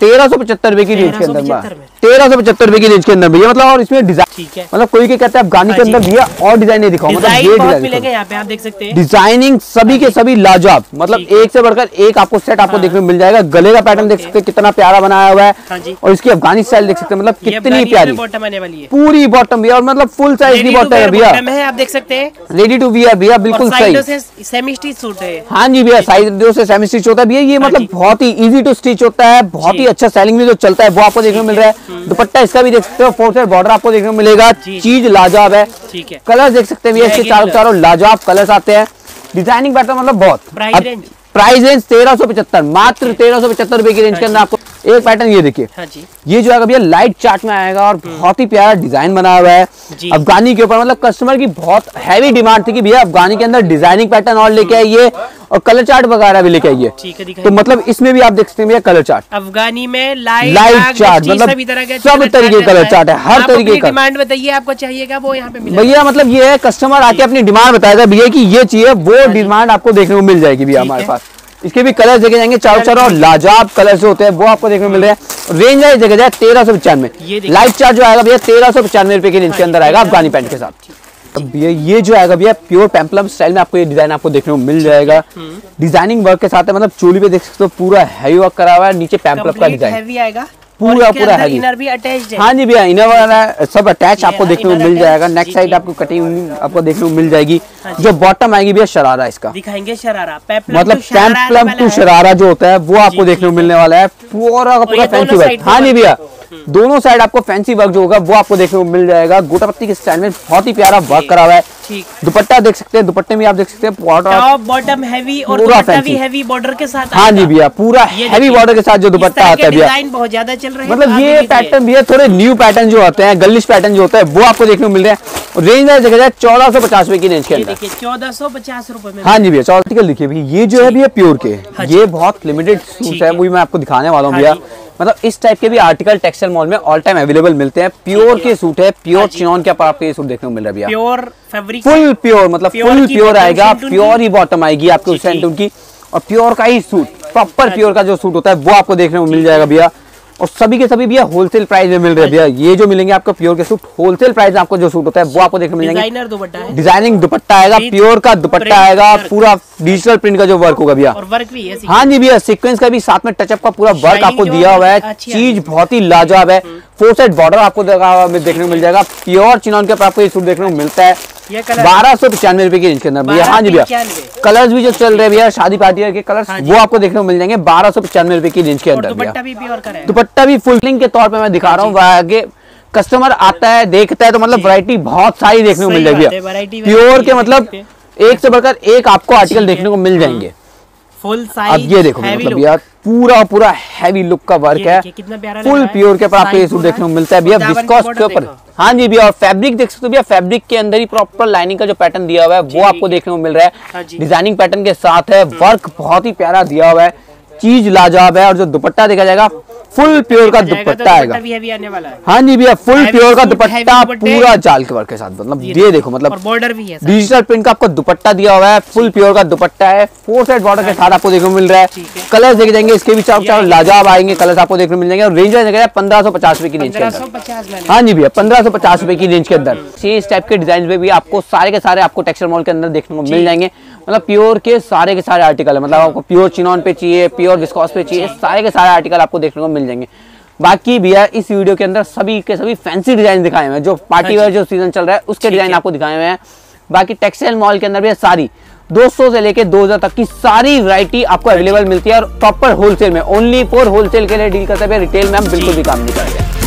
तेरह सौ पचहत्तर रुपए की रेंज के अंदर तेरह सौ पचहत्तर रुपए की रेंज के अंदर भैया मतलब और इसमें डिज़ाइन मतलब कोई कहता है अफगानी के हाँ अंदर भैया और डिज़ाइन नहीं दिखाओ मतलब ये डिज़ाइन यहाँ पे आप देख सकते हैं। डिज़ाइनिंग सभी के सभी लाजवाब मतलब एक से बढ़कर एक आपको सेट आपको हाँ। देखने को मिल जाएगा। गले का पैटर्न देख सकते हैं कितना प्यारा बनाया हुआ है। हाँ और इसकी अफगानी स्टाइल देख सकते हैं मतलब कितनी प्यारी। में बॉटम आने वाली है। पूरी बॉटम भैया और मतलब फुल साइज़ की बॉटम है भैया। है आप देख सकते हैं। रेडी टू वियर भैया बिल्कुल सही सेमी स्टिच सूट है। हाँ जी भैया साइड दो से सेमी स्टिच होता है। भैया ये हाँ मतलब बहुत ही इजी टू स्टिच होता है बहुत ही अच्छा सेलिंग में जो चलता है वो आपको देखने को मिल रहा है। दुपट्टा इसका भी देख सकते हो फोर साइड बॉर्डर आपको देखने को मिलेगा। चीज़ लाजवाब है। ठीक है। कलर देख सकते हैं इसके चारों चारों लाजवाब कलर्स आते हैं। डिज़ाइनिंग बैठा मतलब बहुत? प्राइस रेंज तेरह सौ पचहत्तर मात्र तेरह सौ पचहत्तर रुपए की रेंज के अंदर आपको एक पैटर्न ये देखिए। हाँ जी। ये जो है भैया लाइट चार्ट में आएगा और बहुत ही प्यारा डिज़ाइन बना हुआ है। अफगानी के ऊपर मतलब कस्टमर की बहुत हैवी डिमांड थी कि भैया अफगानी के अंदर डिज़ाइनिंग पैटर्न और लेके आइए और कलर चार्ट वगैरह भी लेके आइए। ठीक है तो मतलब इसमें भी आप देख सकते हैं भैया कलर चार्ट अफगानी में लाइट dark, मतलब सब तरीके का color chart है, हर तरीके का। डिमांड बताइए आपको चाहिएगा वो यहाँ पे भैया मतलब ये है कस्टमर आके अपनी डिमांड बताएगा भैया की ये चाहिए वो डिमांड आपको देखने को मिल जाएगी भैया हमारे पास। इसके भी कलर देखे जाएँगे चारों चारों और लाजवाब कलर जो होते हैं वो आपको देखने मिल रहे हैं। रेंज वाइज देखा जाए तेरह सौ पचानवे। लाइफ लाइट चार्ज जो आएगा भैया तेरह सौ पचानवे रुपए के रेंज के हाँ, अंदर आएगा अफगानी पैंट के साथ। अब भैया ये जो आएगा भैया प्योर पेम्पलम स्टाइल में आपको ये डिज़ाइन आपको देखने को मिल जाएगा। डिज़ाइनिंग वर्क के साथ है मतलब चोली पे देख सकते हो पूरा हैवी वर्क करा हुआ है नीचे पेम्पलम का डिज़ाइन हैवी आएगा। पूरा- पूरा है इनर भी अटैच्ड है। हाँ जी भैया इनर वगैरह सब अटैच आपको देखने को मिल जाएगा। नेक्स्ट साइड आपको कटिंग आपको देखने को मिल जाएगी। हाँ जो। बॉटम आएगी भैया शरारा इसका। दिखाएँगे शरारा। मतलब टू टू शरारा जो होता है वो आपको देखने को मिलने वाला है। पूरा पूरा फैंसी हाँ जी भैया। दोनों साइड आपको फैंसी वर्क जो होगा वो आपको देखने को मिल जाएगा। गोटा पत्ती के स्टाइल में बहुत ही प्यारा वर्क करा हुआ है। दुपट्टा देख सकते हैं दुपट्टे में आप देख सकते हैं टॉप बॉटम हैवी और पूरा हैवी बॉर्डर के साथ हाँ जी भैया पूरा हैवी बॉर्डर के साथ जो दुपट्टा आता है भैया। बहुत ज़्यादा चल रहे हैं मतलब ये। पैटर्न भैया थोड़े न्यू पैटर्न जो होते हैं गर्लिश पैटर्न जो होता है वो आपको देखने को मिल रहे हैं। रेंज देखा जाए चौदह सौ पचास रुपए की रेंज के अंदर। चौदह सौ पचास रूपए में। हाँ जी भैया चौथिकल देखिए भैया ये जो है भैया प्योर के। हाँ ये बहुत लिमिटेड सूट है। वही मैं आपको दिखाने वाला हूँ हाँ भैया। मतलब इस टाइप के भी आर्टिकल टेक्सटाइल मॉल में ऑल टाइम अवेलेबल मिलते हैं। प्योर के सूट है प्योर हाँ चिनॉन के आपको ये सूट देखने को मिल रहा है भैया। प्योर फैब्रिक फुल प्योर मतलब फुल प्योर आएगा प्योर ही बॉटम आएगी आपके जी। की और प्योर का ही सूट प्रॉपर प्योर का जो सूट होता है वो आपको देखने को मिल जाएगा भैया। और सभी के सभी भैया होलसेल प्राइस में मिल रहे हैं भैया। ये जो मिलेंगे आपको प्योर के सूट होलसेल प्राइस में आपको जो सूट होता है वो आपको देखने मिल जाएँगे। दुपट्टा डिज़ाइनिंग दुपट्टा आएगा प्योर का दुपट्टा आएगा पूरा डिजिटल प्रिंट का जो वर्क होगा भैया। वर्क भी है हाँ जी भैया सीक्वेंस का भी साथ में टचअप का पूरा वर्क आपको दिया हुआ है। चीज़ बहुत ही लाजवाब है। फोर साइड बॉर्डर आपको देखने को मिल जाएगा। प्योर चिनॉन के ऊपर आपको ये सूट देखने को मिलता है। ये कलर बारह सौ पचानवे रुपए की रेंज के अंदर। भैया हाँ जी भैया। 1295 कलर्स भी जो चल रहे हैं भैया शादी पार्टी के कलर्स हाँ वो आपको देखने को मिल जाएँगे बारह सौ पचानवे रुपए की रेंज के अंदर भैया। दुपट्टा भी प्योर का रहेगा दुपट्टा भी फुल के तौर पर मैं दिखा रहा हूँ। आगे कस्टमर आता है देखता है तो मतलब। वैरायटी बहुत सारी देखने को मिल जाएगी प्योर के मतलब एक से बढ़कर एक आपको आर्टिकल देखने को मिल जाएँगे। फुल साइज़ अब ये देखो मतलब भैया पूरा पूरा हैवी लुक का वर्क है। फुल प्योर के ऊपर आपको ये सूट देखने को मिलता है। भैया विस्कॉस के ऊपर। हाँ जी भैया और फैब्रिक देख सकते हो भैया फैब्रिक के अंदर ही प्रॉपर लाइनिंग का जो पैटर्न दिया हुआ है वो आपको देखने को मिल रहा हाँ। है डिज़ाइनिंग पैटर्न के साथ है वर्क बहुत ही प्यारा दिया हुआ है। चीज़ लाजवाब है और जो दुपट्टा देखा जाएगा फुल प्योर का तो दुपट्टा आएगा। है। हाँ जी भैया फुल प्योर का दुपट्टा पूरा जाल के वर्क के साथ मतलब ये देखो मतलब बॉर्डर भी है डिजिटल प्रिंट का आपको दुपट्टा दिया हुआ है फुल प्योर का दुपट्टा है फोर साइड बॉर्डर के साथ आपको देखने को मिल रहा है। है। कलर्स देखे जाएँगे इसके भी चारों चारों। लाजवाब आएँगे कलर्स आपको देखने को मिल जाएँगे। और रेंज देखा पंद्रह सौ पचास रुपए की रेंज के अंदर। हाँ जी भैया पंद्रह सौ पचास रुपए की रेंज के अंदर। इस टाइप के डिज़ाइन में भी आपको सारे के सारे आपको टेक्सटाइल मॉल के अंदर देखने को मिल जाएँगे। मतलब प्योर के सारे के सारे आर्टिकल है। मतलब आपको प्योर चिनॉन पे चाहिए प्योर विस्कॉस पे चाहिए सारे के सारे आर्टिकल आपको देखने को मिल जाएँगे। बाकी भैया इस वीडियो के अंदर सभी के सभी फैंसी डिज़ाइन दिखाए हुए हैं। जो पार्टी हाँ वेयर जो सीज़न चल रहा है उसके डिज़ाइन आपको दिखाए हुए हैं। बाकी टेक्सटाइल मॉल के अंदर भी सारी 200 से लेके 2000 तक की सारी वैरायटी आपको अवेलेबल मिलती है और प्रॉपर होलसेल में ओनली फॉर होलसेल के लिए डील करते हैं। रिटेल में हम बिल्कुल भी काम नहीं करेंगे।